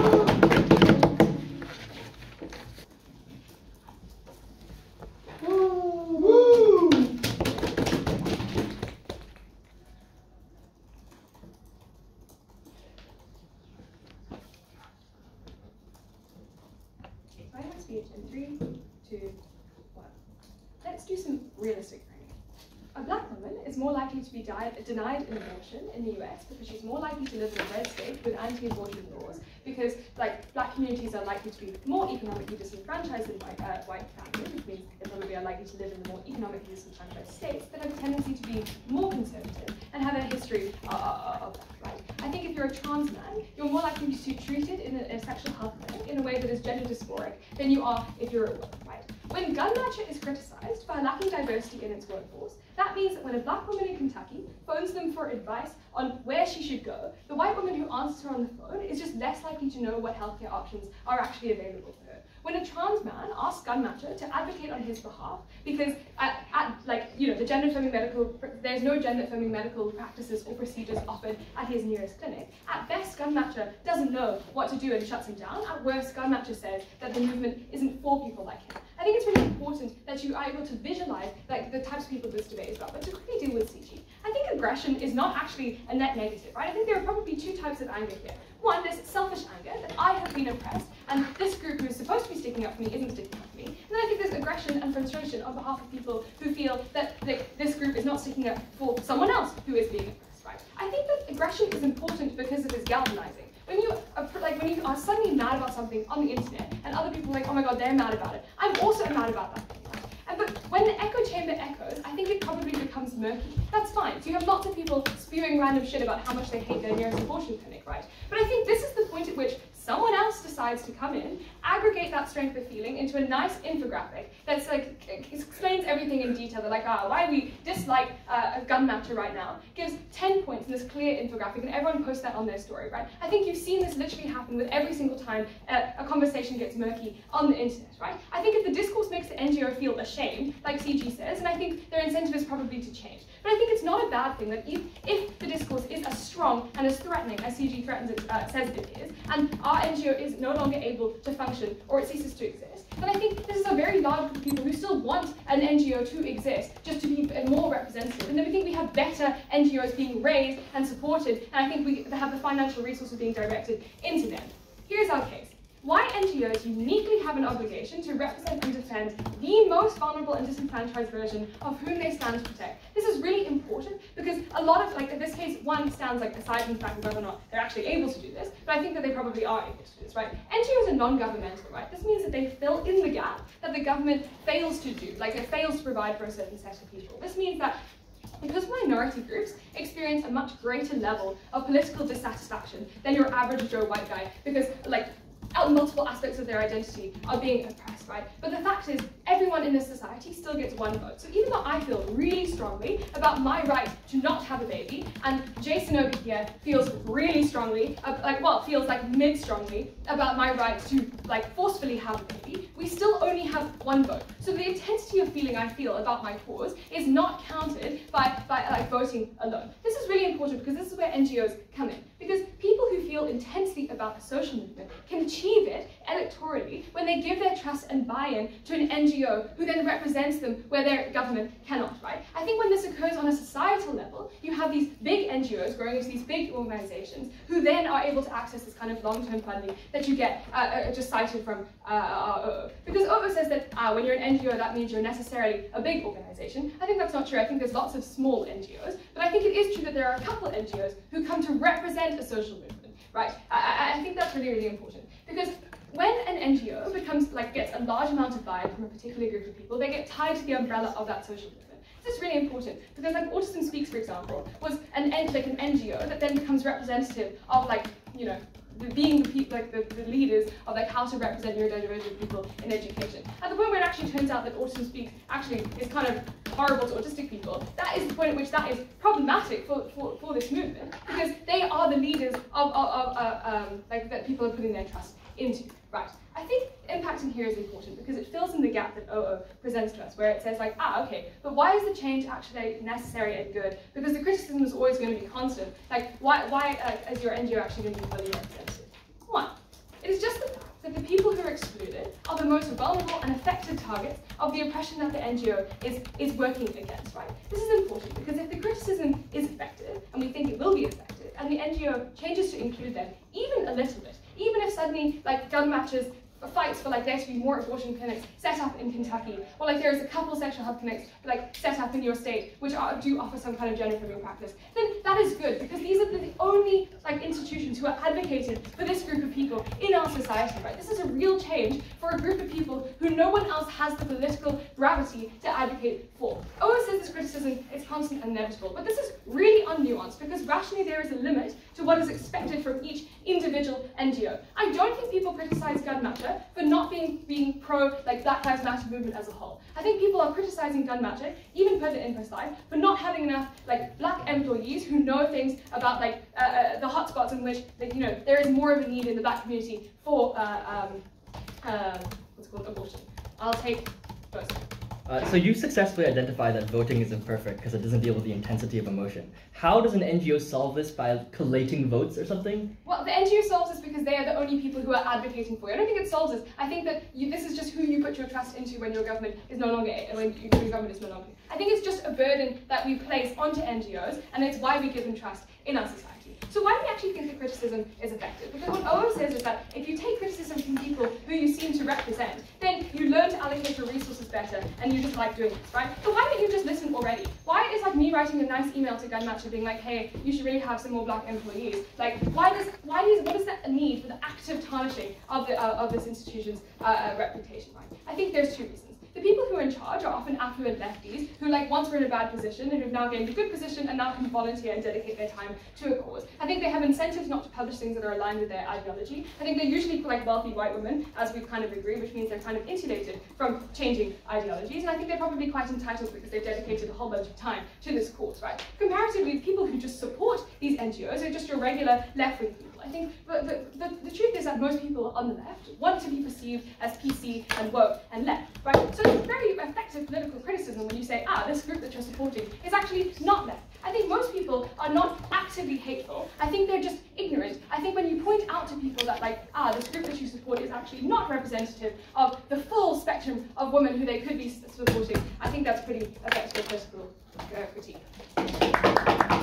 Denied an abortion in the US because she's more likely to live in a red state with anti-abortion laws because like black communities are likely to be more economically disenfranchised than white, uh, white families, which means they probably are likely to live in the more economically disenfranchised states that have a tendency to be more conservative and have a history uh, uh, of that, right? I think if you're a trans man, you're more likely to be treated in a, a sexual health clinic in a way that is gender dysphoric than you are if you're a woman, right? When Guttmacher is criticized for lacking diversity in its workforce, that means that when a black woman in Kentucky phones them for advice on where she should go, the white woman who answers her on the phone is just less likely to know what healthcare options are actually available. When a trans man asks Guttmacher to advocate on his behalf, because at, at like you know the gender affirming medical there's no gender affirming medical practices or procedures offered at his nearest clinic. At best, Guttmacher doesn't know what to do and shuts him down. At worst, Guttmacher says that the movement isn't for people like him. I think it's really important that you are able to visualize like the types of people this debate is about. But to quickly deal with CG, I think aggression is not actually a net negative, right? I think there are probably two types of anger here. One, there's selfish anger, that I have been oppressed, and this group who is supposed to be sticking up for me isn't sticking up for me. And then I think there's aggression and frustration on behalf of people who feel that like, this group is not sticking up for someone else who is being oppressed, right? I think that aggression is important because it is galvanizing. When you like when you are suddenly mad about something on the internet, and other people are like, oh my god, they're mad about it. I'm also mad about that. But when the echo chamber echoes, I think it probably becomes murky. That's fine. So you have lots of people spewing random shit about how much they hate their nearest abortion clinic, right? But I think this is the point at which someone else decides to come in, aggregate that strength of feeling into a nice infographic that's like explains everything in detail. They're like, ah, why we dislike uh, a Guttmacher right now. Gives 10 points in this clear infographic, and everyone posts that on their story, right? I think you've seen this literally happen with every single time uh, a conversation gets murky on the internet, right? I think if the discourse makes the NGO feel ashamed, like CG says, and I think their incentive is probably to change. But I think it's not a bad thing that if, if the discourse is as strong and as threatening as CG threatens it, uh, says it is, and our NGO is no longer able to function or it ceases to exist, then I think this is a very large group of people who still want an NGO to exist, just to be more representative. And then we think we have better NGOs being raised and supported, and I think we have the financial resources being directed into them. Here's our case why NGOs uniquely have an obligation to represent and defend the most vulnerable and disenfranchised version of whom they stand to protect. This is really important because a lot of, like in this case, one stands like aside from the fact of whether or not they're actually able to do this, but I think that they probably are able to do this, right? NGOs are non-governmental, right? This means that they fill in the gap that the government fails to do, like it fails to provide for a certain set of people. This means that because minority groups experience a much greater level of political dissatisfaction than your average Joe white guy, because like multiple aspects of their identity are being oppressed, right? But the fact is, everyone in this society still gets one vote. So even though I feel really strongly about my right to not have a baby, and Jason over here feels really strongly, uh, like, well, feels like mid-strongly about my right to, like, forcefully have a baby, we we still only have one vote. So the intensity of feeling I feel about my cause is not counted by, by like voting alone. This is really important because this is where NGOs come in. Because people who feel intensely about the social movement can achieve it electorally when they give their trust and buy-in to an NGO who then represents them where their government cannot, right? I think when this occurs on a societal level, you have these big NGOs growing into these big organizations who then are able to access this kind of long-term funding that you get uh, uh, just cited from uh, uh Because OO says that uh, when you're an NGO, that means you're necessarily a big organization. I think that's not true. I think there's lots of small NGOs, but I think it is true that there are a couple NGOs who come to represent a social movement, right? I, I think that's really, really important because when an NGO becomes like gets a large amount of buy-in from a particular group of people, they get tied to the umbrella of that social movement. This is really important because like Autism Speaks, for example, was an like an NGO that then becomes representative of like, you know, being the like the, the, leaders of like how to represent neurodivergent people in education. At the point where it actually turns out that Autism Speaks actually is kind of horrible to autistic people, that is the point at which that is problematic for, for, for this movement because they are the leaders of, of, of uh, um, like that people are putting their trust into. Right. I think impacting here is important because it fills in the gap that OO presents to us, where it says like, ah, okay, but why is the change actually necessary and good? Because the criticism is always going to be constant. Like, why, why uh, is your NGO actually going to be fully represented? One, it is just the fact that the people who are excluded are the most vulnerable and affected targets of the oppression that the NGO is, is working against, right? This is important because if the criticism is effective, and we think it will be effective, and the NGO changes to include them, even a little bit, even if suddenly like Guttmacher's fights for like there to be more abortion clinics set up in Kentucky, or like there's a couple sexual health clinics like set up in your state which are, do offer some kind of gender affirming practice, then that is good because these are the only like institutions who are advocating for this group of people in our society, right? This is a real change for a group of people who no one else has the political gravity to advocate for. OO says this criticism is constant and inevitable, but this is really unnuanced because rationally there is a limit to what is expected from each individual NGO. I don't think people criticize Gun For not being, being pro like Black Lives Matter movement as a whole. I think people are criticizing Guttmacher, even Put It In Slide, for not having enough like black employees who know things about like uh, uh, the hotspots in which like, you know there is more of a need in the black community for uh, um, uh, what's called abortion. I'll take first. Uh, so you successfully identify that voting is imperfect because it doesn't deal with the intensity of emotion. How does an NGO solve this by collating votes or something? Well, the NGO solves this because they are the only people who are advocating for you. I don't think it solves this. I think that you, this is just who you put your trust into when your government is no longer when your government is no longer. I think it's just a burden that we place onto NGOs, and it's why we give them trust in our society. So why do we actually think that criticism is effective? Because what Owen says is that if you take criticism from people who you seem to represent, then you learn to allocate your resources better, and you just like doing this, right? So why don't you just listen already? Why is like me writing a nice email to Gun being like, hey, you should really have some more black employees? Like, why does why does what is that need for the active tarnishing of the uh, of this institution's uh, uh, reputation? Right? I think there's two reasons. The people who are in charge are often affluent lefties who like once were in a bad position and who've now gained a good position and now can volunteer and dedicate their time to a cause. I think they have incentives not to publish things that are aligned with their ideology. I think they're usually like wealthy white women, as we've kind of agreed, which means they're kind of insulated from changing ideologies. And I think they're probably quite entitled because they've dedicated a whole bunch of time to this cause, right? Comparatively, people who just support these NGOs are just your regular left-wing people. I think the, the, the, truth is that most people on the left want to be perceived as PC and woke and left, right? So it's very effective political criticism when you say, ah, this group that you're supporting is actually not left. I think most people are not actively hateful. I think they're just ignorant. I think when you point out to people that like, ah, this group that you support is actually not representative of the full spectrum of women who they could be supporting, I think that's pretty effective political uh, critique.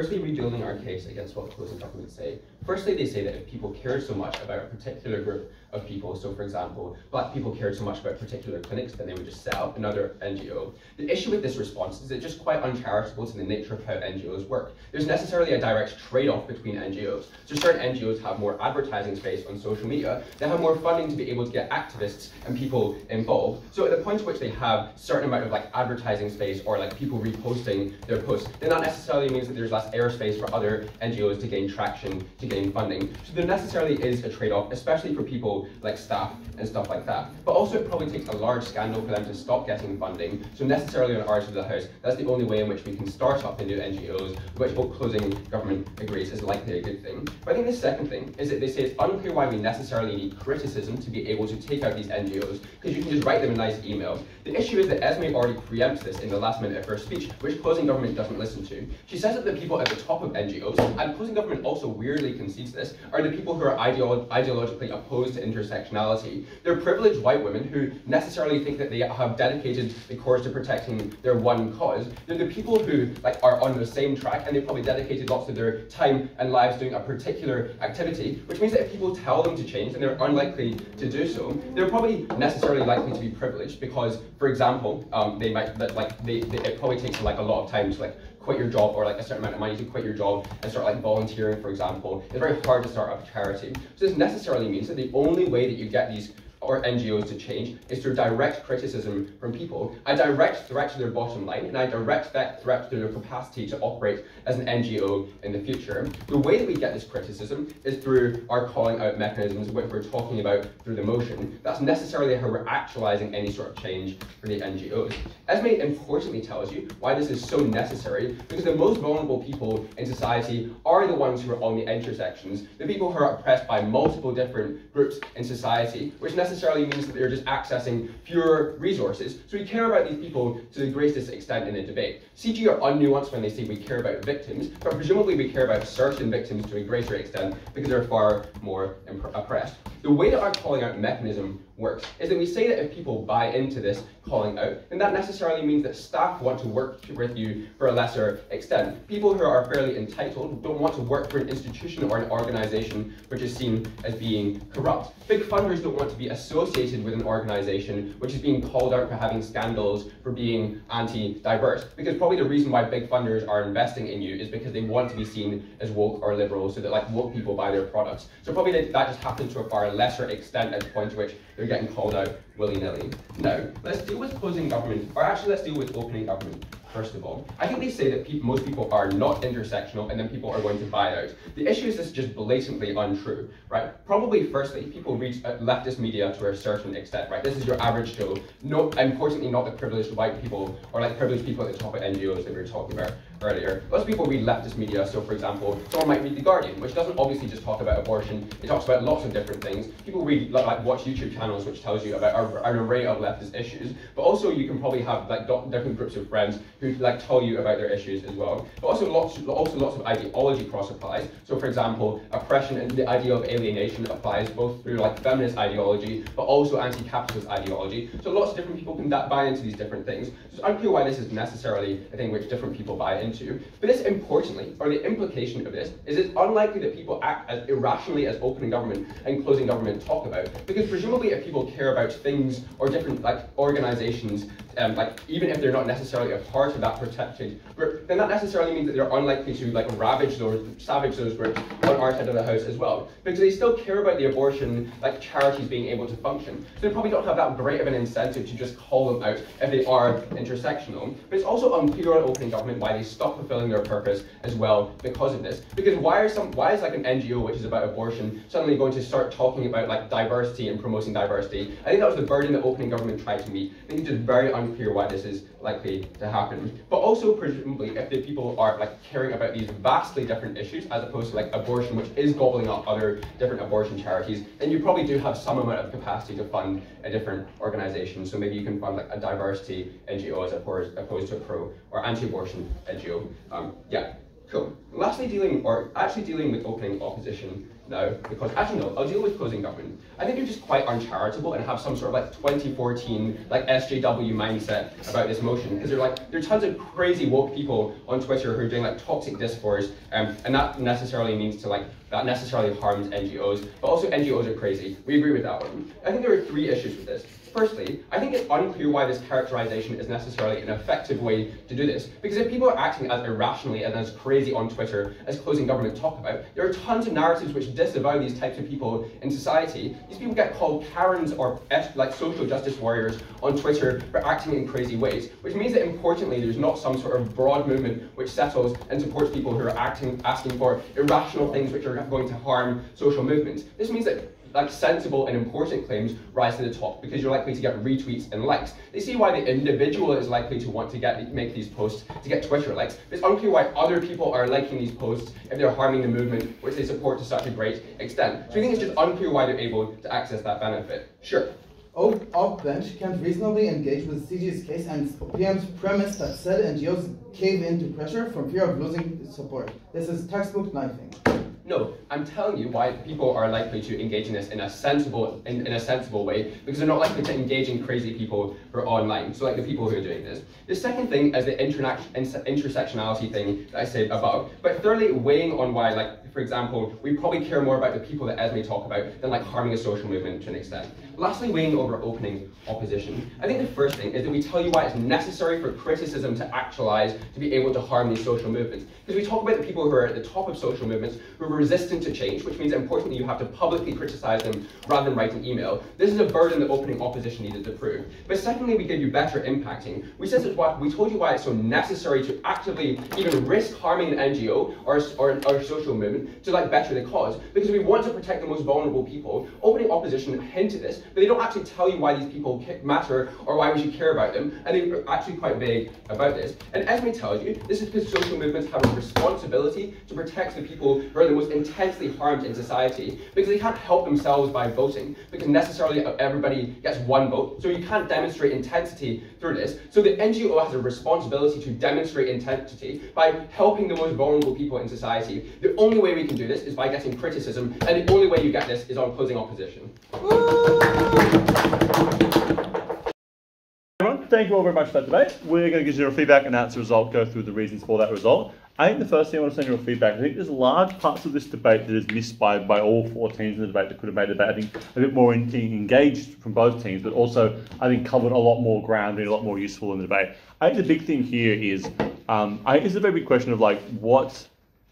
Firstly, rebuilding our case against what opposing governments say. Firstly, they say that if people care so much about a particular group of people, so for example, black people cared so much about particular clinics, then they would just set up another NGO. The issue with this response is it's just quite uncharitable to the nature of how NGOs work. There's necessarily a direct trade-off between NGOs. So certain NGOs have more advertising space on social media, they have more funding to be able to get activists and people involved. So at the point at which they have certain amount of like advertising space or like people reposting their posts, then that necessarily means that there's less airspace for other NGOs to gain traction, to gain funding. So there necessarily is a trade-off, especially for people like staff and stuff like that. But also it probably takes a large scandal for them to stop getting funding. So necessarily on our side of the house, that's the only way in which we can start up the new NGOs, which closing government agrees is likely a good thing. But I think the second thing is that they say it's unclear why we necessarily need criticism to be able to take out these NGOs, because you can just write them a nice email. The issue is that Esme already preempts this in the last minute of her speech, which closing government doesn't listen to. She says that the people at the top of NGOs, and closing government also weirdly concedes this, are the people who are ideolo ideologically opposed to intersectionality. They're privileged white women who necessarily think that they have dedicated the course to protecting their one cause. They're the people who like are on the same track and they've probably dedicated lots of their time and lives doing a particular activity, which means that if people tell them to change and they're unlikely to do so, they're probably necessarily likely to be privileged because, for example, um, they might like they, they, it probably takes like a lot of time to like quit your job or like a certain amount of money to quit your job and start like volunteering, for example. It's very hard to start up a charity. So this necessarily means that the only way that you get these or NGOs to change is through direct criticism from people. A direct threat to their bottom line and a direct threat to their capacity to operate as an NGO in the future. The way that we get this criticism is through our calling out mechanisms, which we're talking about through the motion. That's necessarily how we're actualizing any sort of change for the NGOs. Esme importantly tells you why this is so necessary, because the most vulnerable people in society are the ones who are on the intersections, the people who are oppressed by multiple different groups in society, which necessarily means that they're just accessing fewer resources. So we care about these people to the greatest extent in the debate. CG are unnuanced when they say we care about victims, but presumably we care about certain victims to a greater extent because they're far more oppressed. The way that our calling out mechanism works is that we say that if people buy into this calling out, then that necessarily means that staff want to work with you for a lesser extent. People who are fairly entitled don't want to work for an institution or an organization which is seen as being corrupt. Big funders don't want to be associated with an organization which is being called out for having scandals, for being anti-diverse. Because probably the reason why big funders are investing in you is because they want to be seen as woke or liberal so that like woke people buy their products. So probably that, that just happens to a far lesser extent at the point to which they're getting called out willy-nilly. Now, let's deal with closing government, or actually let's deal with opening government first of all. I think they say that pe most people are not intersectional and then people are going to buy out. The issue is this is just blatantly untrue, right? Probably firstly, people read uh, leftist media to a certain extent, right? This is your average Joe. No, importantly, not the privileged white people or like privileged people at the top of NGOs that we were talking about earlier. Most people read leftist media, so for example, someone might read The Guardian, which doesn't obviously just talk about abortion, it talks about lots of different things. People read, like, watch YouTube channels which tells you about an array of leftist issues, but also you can probably have like different groups of friends who like tell you about their issues as well. But also lots, also lots of ideology cross applies. So for example, oppression and the idea of alienation applies both through like feminist ideology, but also anti-capitalist ideology. So lots of different people can buy into these different things. So it's unclear why this is necessarily a thing which different people buy into. But this importantly, or the implication of this, is it's unlikely that people act as irrationally as opening government and closing government talk about. Because presumably if people care about things or different like organizations, um, like even if they're not necessarily a part of that protected group, then that necessarily means that they're unlikely to like ravage those, savage those groups on our side of the house as well. Because they still care about the abortion, like charities being able to function. So they probably don't have that great of an incentive to just call them out if they are intersectional. But it's also unclear on opening government why they stop fulfilling their purpose as well because of this. Because why are some why is like an NGO which is about abortion suddenly going to start talking about like diversity and promoting diversity? I think that was the burden that opening government tried to meet. I think it's just very unclear why this is likely to happen. But also presumably if the people are like caring about these vastly different issues as opposed to like abortion which is gobbling up other different abortion charities, then you probably do have some amount of capacity to fund a different organization. So maybe you can fund like a diversity NGO as opposed, opposed to a pro or anti-abortion NGO um, yeah, cool. Lastly, dealing, or actually dealing with opening opposition now, because actually no, I'll deal with closing government. I think you're just quite uncharitable and have some sort of like 2014 like SJW mindset about this motion because they're like there are tons of crazy woke people on Twitter who are doing like toxic discourse, um, and that necessarily means to like that necessarily harms NGOs, but also NGOs are crazy. We agree with that one. I think there are three issues with this. Firstly, I think it's unclear why this characterization is necessarily an effective way to do this, because if people are acting as irrationally and as crazy on Twitter as closing government talk about, there are tons of narratives which disavow these types of people in society. These people get called Karens or like social justice warriors on Twitter for acting in crazy ways, which means that importantly, there's not some sort of broad movement which settles and supports people who are acting, asking for irrational things which are going to harm social movements. This means that like sensible and important claims rise to the top because you're likely to get retweets and likes. They see why the individual is likely to want to get make these posts to get Twitter likes. It's unclear why other people are liking these posts if they're harming the movement which they support to such a great extent. So I think it's just unclear why they're able to access that benefit. Sure. Oak Bench can't reasonably engage with CG's case and PM's premise that said NGOs cave into pressure from fear of losing support. This is textbook knifing. No, I'm telling you why people are likely to engage in this in a sensible in, in a sensible way because they're not likely to engage in crazy people who are online. So like the people who are doing this. The second thing is the intersectionality thing that I said above. But thirdly, weighing on why like for example, we probably care more about the people that Esme talk about than like harming a social movement to an extent. Lastly, weighing over opening opposition. I think the first thing is that we tell you why it's necessary for criticism to actualize to be able to harm these social movements. Because we talk about the people who are at the top of social movements who are resistant to change, which means importantly you have to publicly criticize them rather than write an email. This is a burden that opening opposition needed to prove. But secondly, we give you better impacting. We said that what we told you why it's so necessary to actively even risk harming an NGO or, or, or social movement to like better the cause. Because we want to protect the most vulnerable people. Opening opposition hinted this, but they don't actually tell you why these people matter or why we should care about them, and they're actually quite vague about this. And Esme tells you, this is because social movements have a responsibility to protect the people who are the most intensely harmed in society, because they can't help themselves by voting, because necessarily everybody gets one vote, so you can't demonstrate intensity through this. So the NGO has a responsibility to demonstrate intensity by helping the most vulnerable people in society. The only way we can do this is by getting criticism, and the only way you get this is on opposing opposition. Everyone, thank you all very much for that debate. We're going to give zero feedback, announce the result, go through the reasons for that result. I think the first thing I want to send you feedback. feedback, I think there's large parts of this debate that is missed by, by all four teams in the debate that could have made the debate, I think, a bit more in, engaged from both teams, but also, I think, covered a lot more ground and a lot more useful in the debate. I think the big thing here is, um, I think it's a very big question of like, what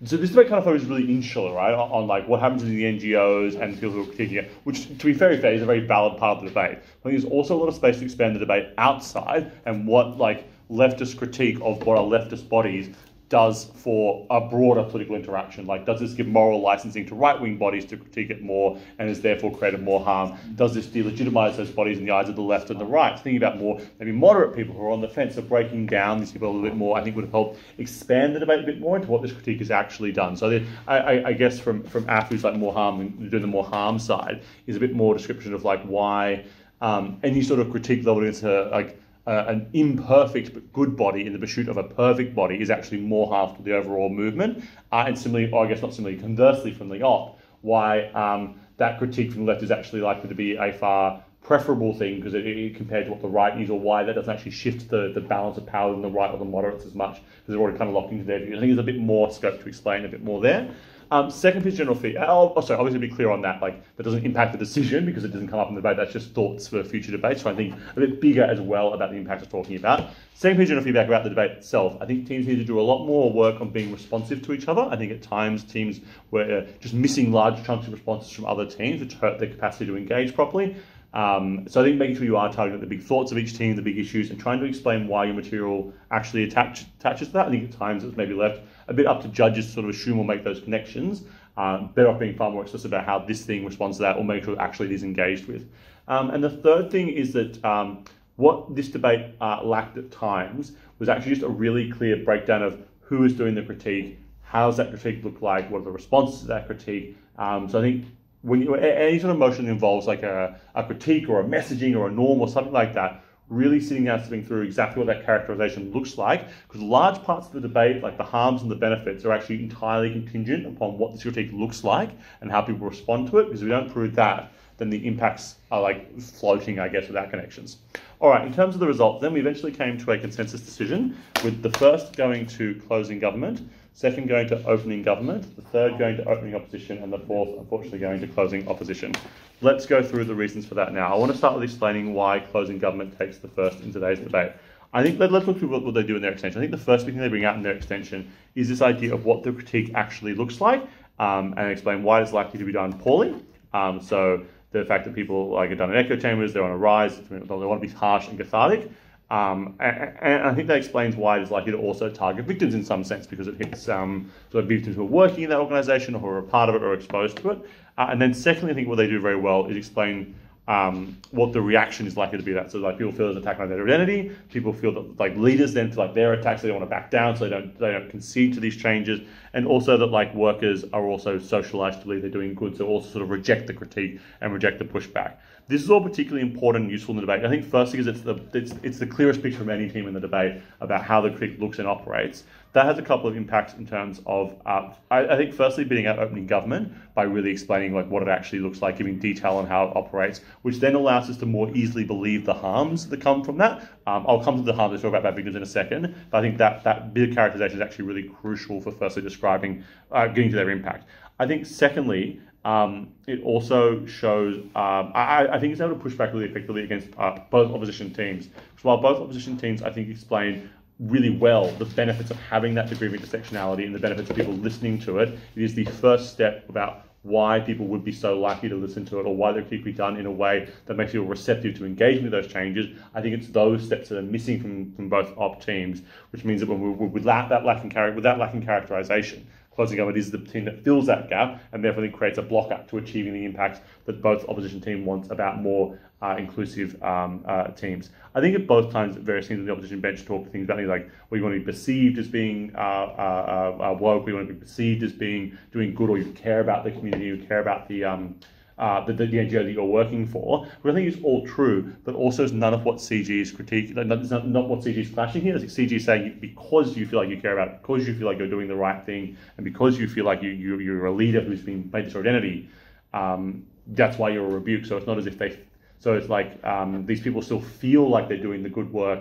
so this debate kind of focuses really insular, right, on, like what happens to the NGOs and people who are critiquing it, which, to be very fair, is a very valid part of the debate. I think there's also a lot of space to expand the debate outside and what like leftist critique of what are leftist bodies does for a broader political interaction. Like, does this give moral licensing to right wing bodies to critique it more and has therefore created more harm? Does this delegitimize those bodies in the eyes of the left and the right? Thinking about more maybe moderate people who are on the fence of breaking down these people a little bit more, I think would have helped expand the debate a bit more into what this critique has actually done. So, the, I, I, guess from from AFU's like more harm doing the more harm side is a bit more description of like why um, any sort of critique level into like uh, an imperfect but good body in the pursuit of a perfect body is actually more harmful to the overall movement. Uh, and similarly, or I guess not similarly, conversely from the op, why um, that critique from the left is actually likely to be a far preferable thing because it, it, compared to what the right is, or why that doesn't actually shift the, the balance of power in the right or the moderates as much because they're already kind of locked into their view. I think there's a bit more scope to explain a bit more there. Um, second piece, general fee. Oh, oh, sorry, obviously be clear on that. Like that doesn't impact the decision because it doesn't come up in the debate. That's just thoughts for future debates. So I think a bit bigger as well about the impact of talking about. Second piece, general feedback about the debate itself. I think teams need to do a lot more work on being responsive to each other. I think at times teams were just missing large chunks of responses from other teams, which hurt their capacity to engage properly. Um, so I think making sure you are targeting the big thoughts of each team, the big issues, and trying to explain why your material actually attach, attaches to that. I think at times it's maybe left a bit up to judges to sort of assume or make those connections. Um, better off being far more explicit about how this thing responds to that or make sure it actually is engaged with. Um, and the third thing is that um, what this debate uh, lacked at times was actually just a really clear breakdown of who is doing the critique, how does that critique look like, what are the responses to that critique. Um, so I think when you, any sort of motion involves like a, a critique or a messaging or a norm or something like that, really sitting down, sitting through exactly what that characterization looks like, because large parts of the debate, like the harms and the benefits, are actually entirely contingent upon what this critique looks like and how people respond to it, because if we don't prove that, then the impacts are like floating, I guess, without connections. All right, in terms of the results, then we eventually came to a consensus decision with the first going to closing government, second going to opening government, the third going to opening opposition, and the fourth, unfortunately, going to closing opposition. Let's go through the reasons for that now. I want to start with explaining why closing government takes the first in today's debate. I think let, us look through what, what they do in their extension. I think the first thing they bring out in their extension is this idea of what the critique actually looks like um, and explain why it's likely to be done poorly. Um, so the fact that people like are done in echo chambers, they're on a rise, they want to be harsh and cathartic. Um, and, and, I think that explains why it is likely to also target victims in some sense because it hits um, sort of victims who are working in that organisation or who are a part of it or exposed to it. Uh, and then secondly, I think what they do very well is explain um, what the reaction is likely to be that. So like people feel there's an attack on their identity. People feel that like leaders then feel like their attacks, they don't want to back down, so they don't they don't concede to these changes. And also that like workers are also socialized to believe they're doing good, so also sort of reject the critique and reject the pushback. This is all particularly important and useful in the debate. I think firstly because it's the it's, it's the clearest picture from any team in the debate about how the critique looks and operates that has a couple of impacts in terms of, uh, I, I, think, firstly, beating out opening government by really explaining like what it actually looks like, giving detail on how it operates, which then allows us to more easily believe the harms that come from that. Um, I'll come to the harms. I'll talk about bad victims in a second, but I think that that bit of characterization is actually really crucial for firstly describing, uh, getting to their impact. I think secondly, um, it also shows, um, I, I, think it's able to push back really effectively against uh, both opposition teams. Because while both opposition teams, I think, explain really well the benefits of having that degree of intersectionality and the benefits of people listening to it. It is the first step about why people would be so likely to listen to it or why it could be done in a way that makes people receptive to engaging with those changes. I think it's those steps that are missing from, from both op teams, which means that when we, without that lacking char- without lacking characterization, closing government is the team that fills that gap and therefore then creates a blocker to achieving the impacts that both opposition team wants about more uh, inclusive um, uh, teams. I think at both times, various teams in the opposition bench talk things about like we want to be perceived as being uh, uh, uh, woke, we want to be perceived as being doing good, or you care about the community, you care about the um, uh, the, the, NGO that you're working for, I think is all true, but also is none of what CG is critiquing, like, not, not, what CG is clashing here. It's CG is saying because you feel like you care about it, because you feel like you're doing the right thing, and because you feel like you, you, you're a leader who's been made this identity, um, that's why you're a rebuke. So it's not as if they, so it's like um, these people still feel like they're doing the good work,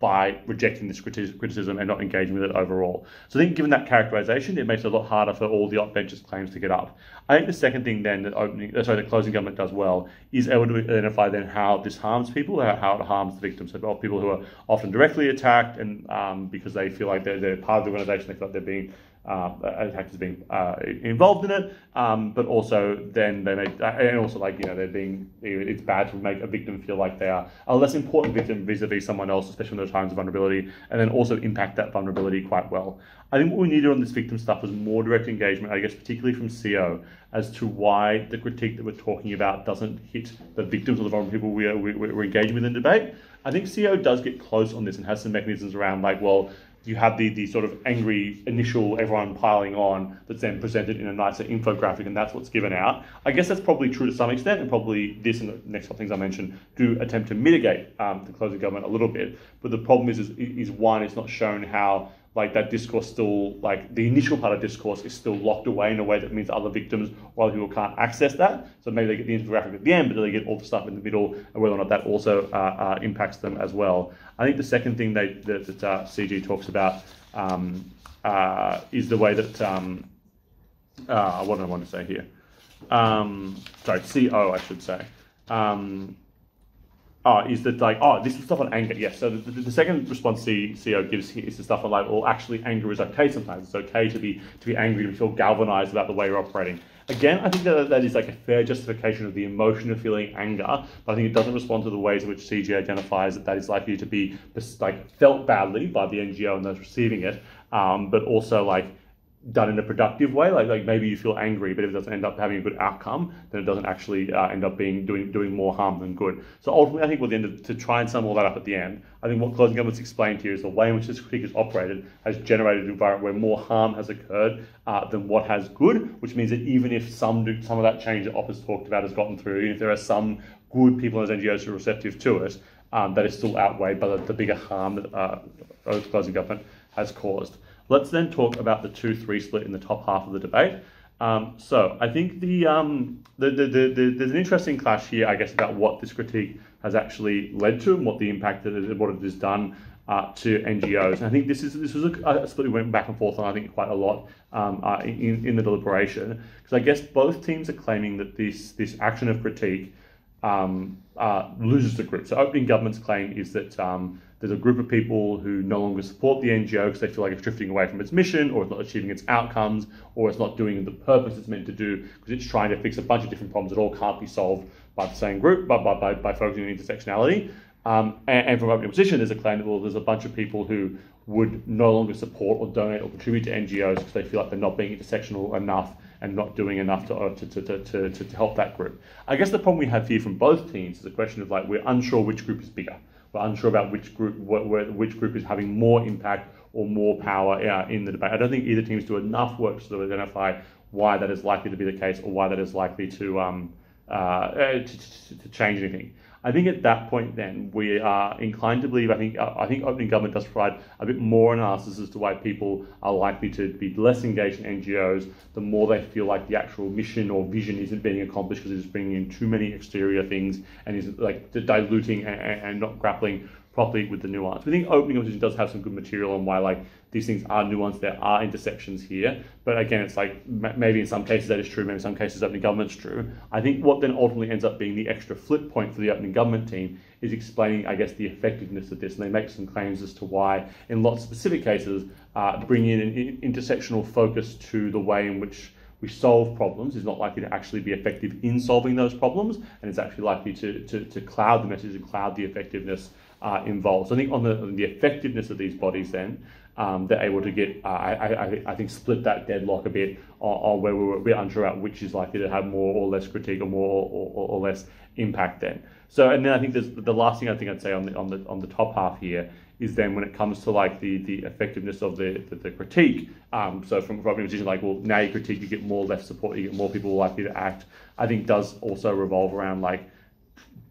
by rejecting this criticism and not engaging with it overall. So I think given that characterization, it makes it a lot harder for all the op benches claims to get up. I think the second thing then that opening, uh, sorry, the closing government does well is able to identify then how this harms people, how it harms the victims. So people who are often directly attacked and um, because they feel like they're, they're part of the organization, they feel like they're being uh, attackers being uh, involved in it, um, but also then they make, and also like you know they're being it's bad to make a victim feel like they are a less important victim vis-a-vis someone else, especially in those times of vulnerability, and then also impact that vulnerability quite well. I think what we needed on this victim stuff was more direct engagement, I guess particularly from CO, as to why the critique that we're talking about doesn't hit the victims or the vulnerable people we are, we, we're engaging with in debate. I think CO does get close on this and has some mechanisms around like, well, you have the, the sort of angry initial everyone piling on that's then presented in a nicer infographic and that's what's given out. I guess that's probably true to some extent and probably this and the next couple things I mentioned do attempt to mitigate um, the closing government a little bit. But the problem is, is, is one, it's not shown how like that discourse still like the initial part of discourse is still locked away in a way that means other victims or other people can't access that. So maybe they get the infographic at the end, but they get all the stuff in the middle, and whether or not that also uh, uh, impacts them as well. I think the second thing they, that, that uh, CG talks about um, uh, is the way that um, uh, what do I want to say here? Um, sorry, CO I should say. Um, uh, is that like, oh, this is stuff on anger. Yes. So the, the, the second response CO gives is the stuff on like, well, actually, anger is okay sometimes. It's okay to be to be angry to feel galvanized about the way you're operating. Again, I think that that is like a fair justification of the emotion of feeling anger, but I think it doesn't respond to the ways in which CG identifies that that is likely to be like felt badly by the NGO and those receiving it, um, but also like done in a productive way. Like, like maybe you feel angry, but if it doesn't end up having a good outcome, then it doesn't actually uh, end up being doing doing more harm than good. So ultimately, I think we'll end up to try and sum all that up at the end. I think what closing government's explained here is the way in which this critique is operated has generated an environment where more harm has occurred uh, than what has good, which means that even if some do, some of that change that has talked about has gotten through, even if there are some good people in those NGOs who are receptive to it, um, that is still outweighed by the, the bigger harm that uh, closing government has caused. Let's then talk about the 2-3 split in the top half of the debate. Um, so I think the, um, the, the, the, there's an interesting clash here, I guess, about what this critique has actually led to and what the impact that it, what it has done uh, to NGOs. And I think this is this was a, a split we went back and forth on. I think quite a lot um, uh, in in the deliberation because I guess both teams are claiming that this this action of critique um, uh, loses the group. So opening government's claim is that um, there's a group of people who no longer support the NGO because they feel like it's drifting away from its mission or it's not achieving its outcomes or it's not doing the purpose it's meant to do because it's trying to fix a bunch of different problems that all can't be solved by the same group, by, by, by, by focusing on intersectionality. Um, and, and, from opening position, there's a claim that well, there's a bunch of people who would no longer support or donate or contribute to NGOs because they feel like they're not being intersectional enough and not doing enough to, uh, to, to, to, to, to help that group. I guess the problem we have here from both teams is a question of like we're unsure which group is bigger. We're unsure about which group which group is having more impact or more power uh, in the debate. I don't think either teams do enough work to identify why that is likely to be the case or why that is likely to um, uh, uh to, to, to change anything. I think at that point, then we are inclined to believe. I think I think opening government does provide a bit more analysis as to why people are likely to be less engaged in NGOs. The more they feel like the actual mission or vision isn't being accomplished because it's bringing in too many exterior things and is like diluting and, and not grappling properly with the nuance. We think opening position does have some good material on why like these things are nuanced. There are intersections here, but again, it's like maybe in some cases that is true, maybe in some cases opening government's true. I think what then ultimately ends up being the extra flip point for the opening government team is explaining, I guess, the effectiveness of this, and they make some claims as to why, in lots of specific cases, uh, bring in an intersectional focus to the way in which we solve problems is not likely to actually be effective in solving those problems, and it's actually likely to, to, to cloud the message and cloud the effectiveness uh, involved. So I think on the, on the effectiveness of these bodies then, um, they're able to get, uh, I, I, I think, split that deadlock a bit on, on, where we were a bit unsure about which is likely to have more or less critique or more or, or, or less impact then. So, and then I think the last thing I think I'd say on the on the on the top half here is then when it comes to like the the effectiveness of the the, the critique. Um, so from from a position like well now you critique you get more left support you get more people likely to act. I think does also revolve around like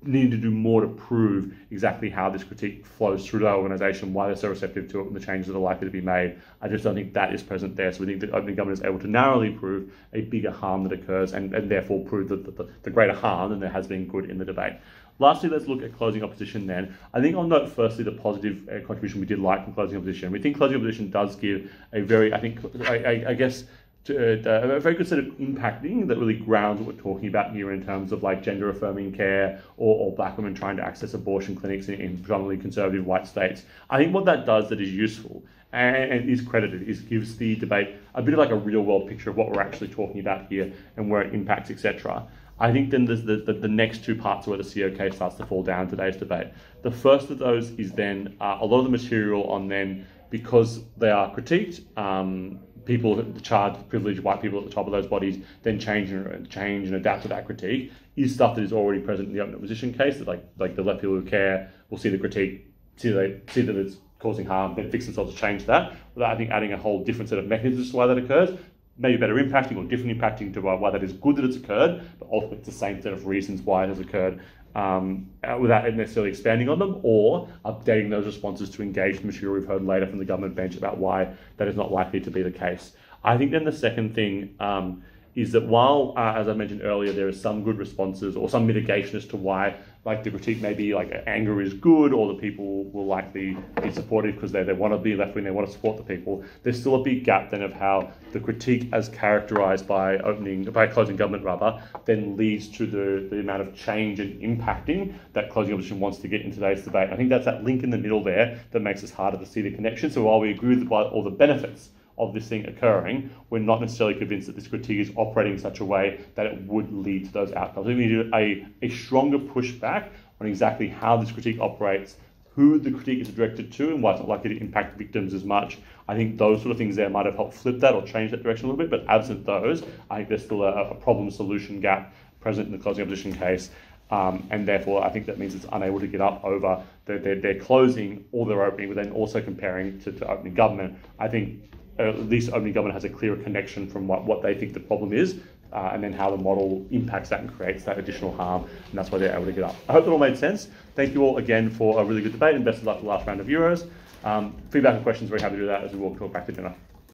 needing to do more to prove exactly how this critique flows through the organisation, why they're so receptive to it, and the changes that are likely to be made. I just don't think that is present there. So we think that opening government is able to narrowly prove a bigger harm that occurs and, and therefore prove that the, the, the greater harm than there has been good in the debate. Lastly, let's look at closing opposition then. I think I'll note firstly the positive uh, contribution we did like from closing opposition. We think closing opposition does give a very, I think, I, I, I guess, to, uh, a very good sort of impacting that really grounds what we're talking about here in terms of like gender affirming care or, or black women trying to access abortion clinics in, in predominantly conservative white states. I think what that does that is useful and, and is credited is gives the debate a bit of like a real world picture of what we're actually talking about here and where it impacts, etc. I think then there's the, the, the, next two parts where the COK starts to fall down today's debate. The first of those is then uh, a lot of the material on then because they are critiqued, um, people, the charged, privileged white people at the top of those bodies, then change and change and adapt to that critique is stuff that is already present in the open opposition case. That like like the left people who care will see the critique, see that see that it's causing harm, then fix themselves to change that. Without I think adding a whole different set of mechanisms to why that occurs. Maybe better impacting or different impacting to why, why that is good that it's occurred, but ultimately it's the same set of reasons why it has occurred um, uh, without necessarily expanding on them or updating those responses to engage the material we've heard later from the government bench about why that is not likely to be the case. I think then the second thing um, is that while, uh, as I mentioned earlier, there is some good responses or some mitigation as to why, like the critique may be like anger is good or the people will likely be supportive because they, they want to be left wing, they want to support the people. There's still a big gap then of how the critique as characterized by opening, by closing government rather, then leads to the, the amount of change and impacting that closing opposition wants to get in today's debate. I think that's that link in the middle there that makes it harder to see the connection. So while we agree with all the benefits of this thing occurring, we're not necessarily convinced that this critique is operating in such a way that it would lead to those outcomes. We need a, a stronger pushback on exactly how this critique operates, who the critique is directed to, and why it's not likely to impact victims as much. I think those sort of things there might have helped flip that or change that direction a little bit, but absent those, I think there's still a, a problem solution gap present in the closing opposition case. Um, and therefore, I think that means it's unable to get up over their, their, their closing or their opening, but then also comparing to, to opening government. I think at least opening government has a clearer connection from what, what they think the problem is uh, and then how the model impacts that and creates that additional harm, and that's why they're able to get up. I hope that all made sense. Thank you all again for a really good debate, and best of luck for the last round of Euros. Um, feedback and questions, very happy to do that as we walk back to dinner.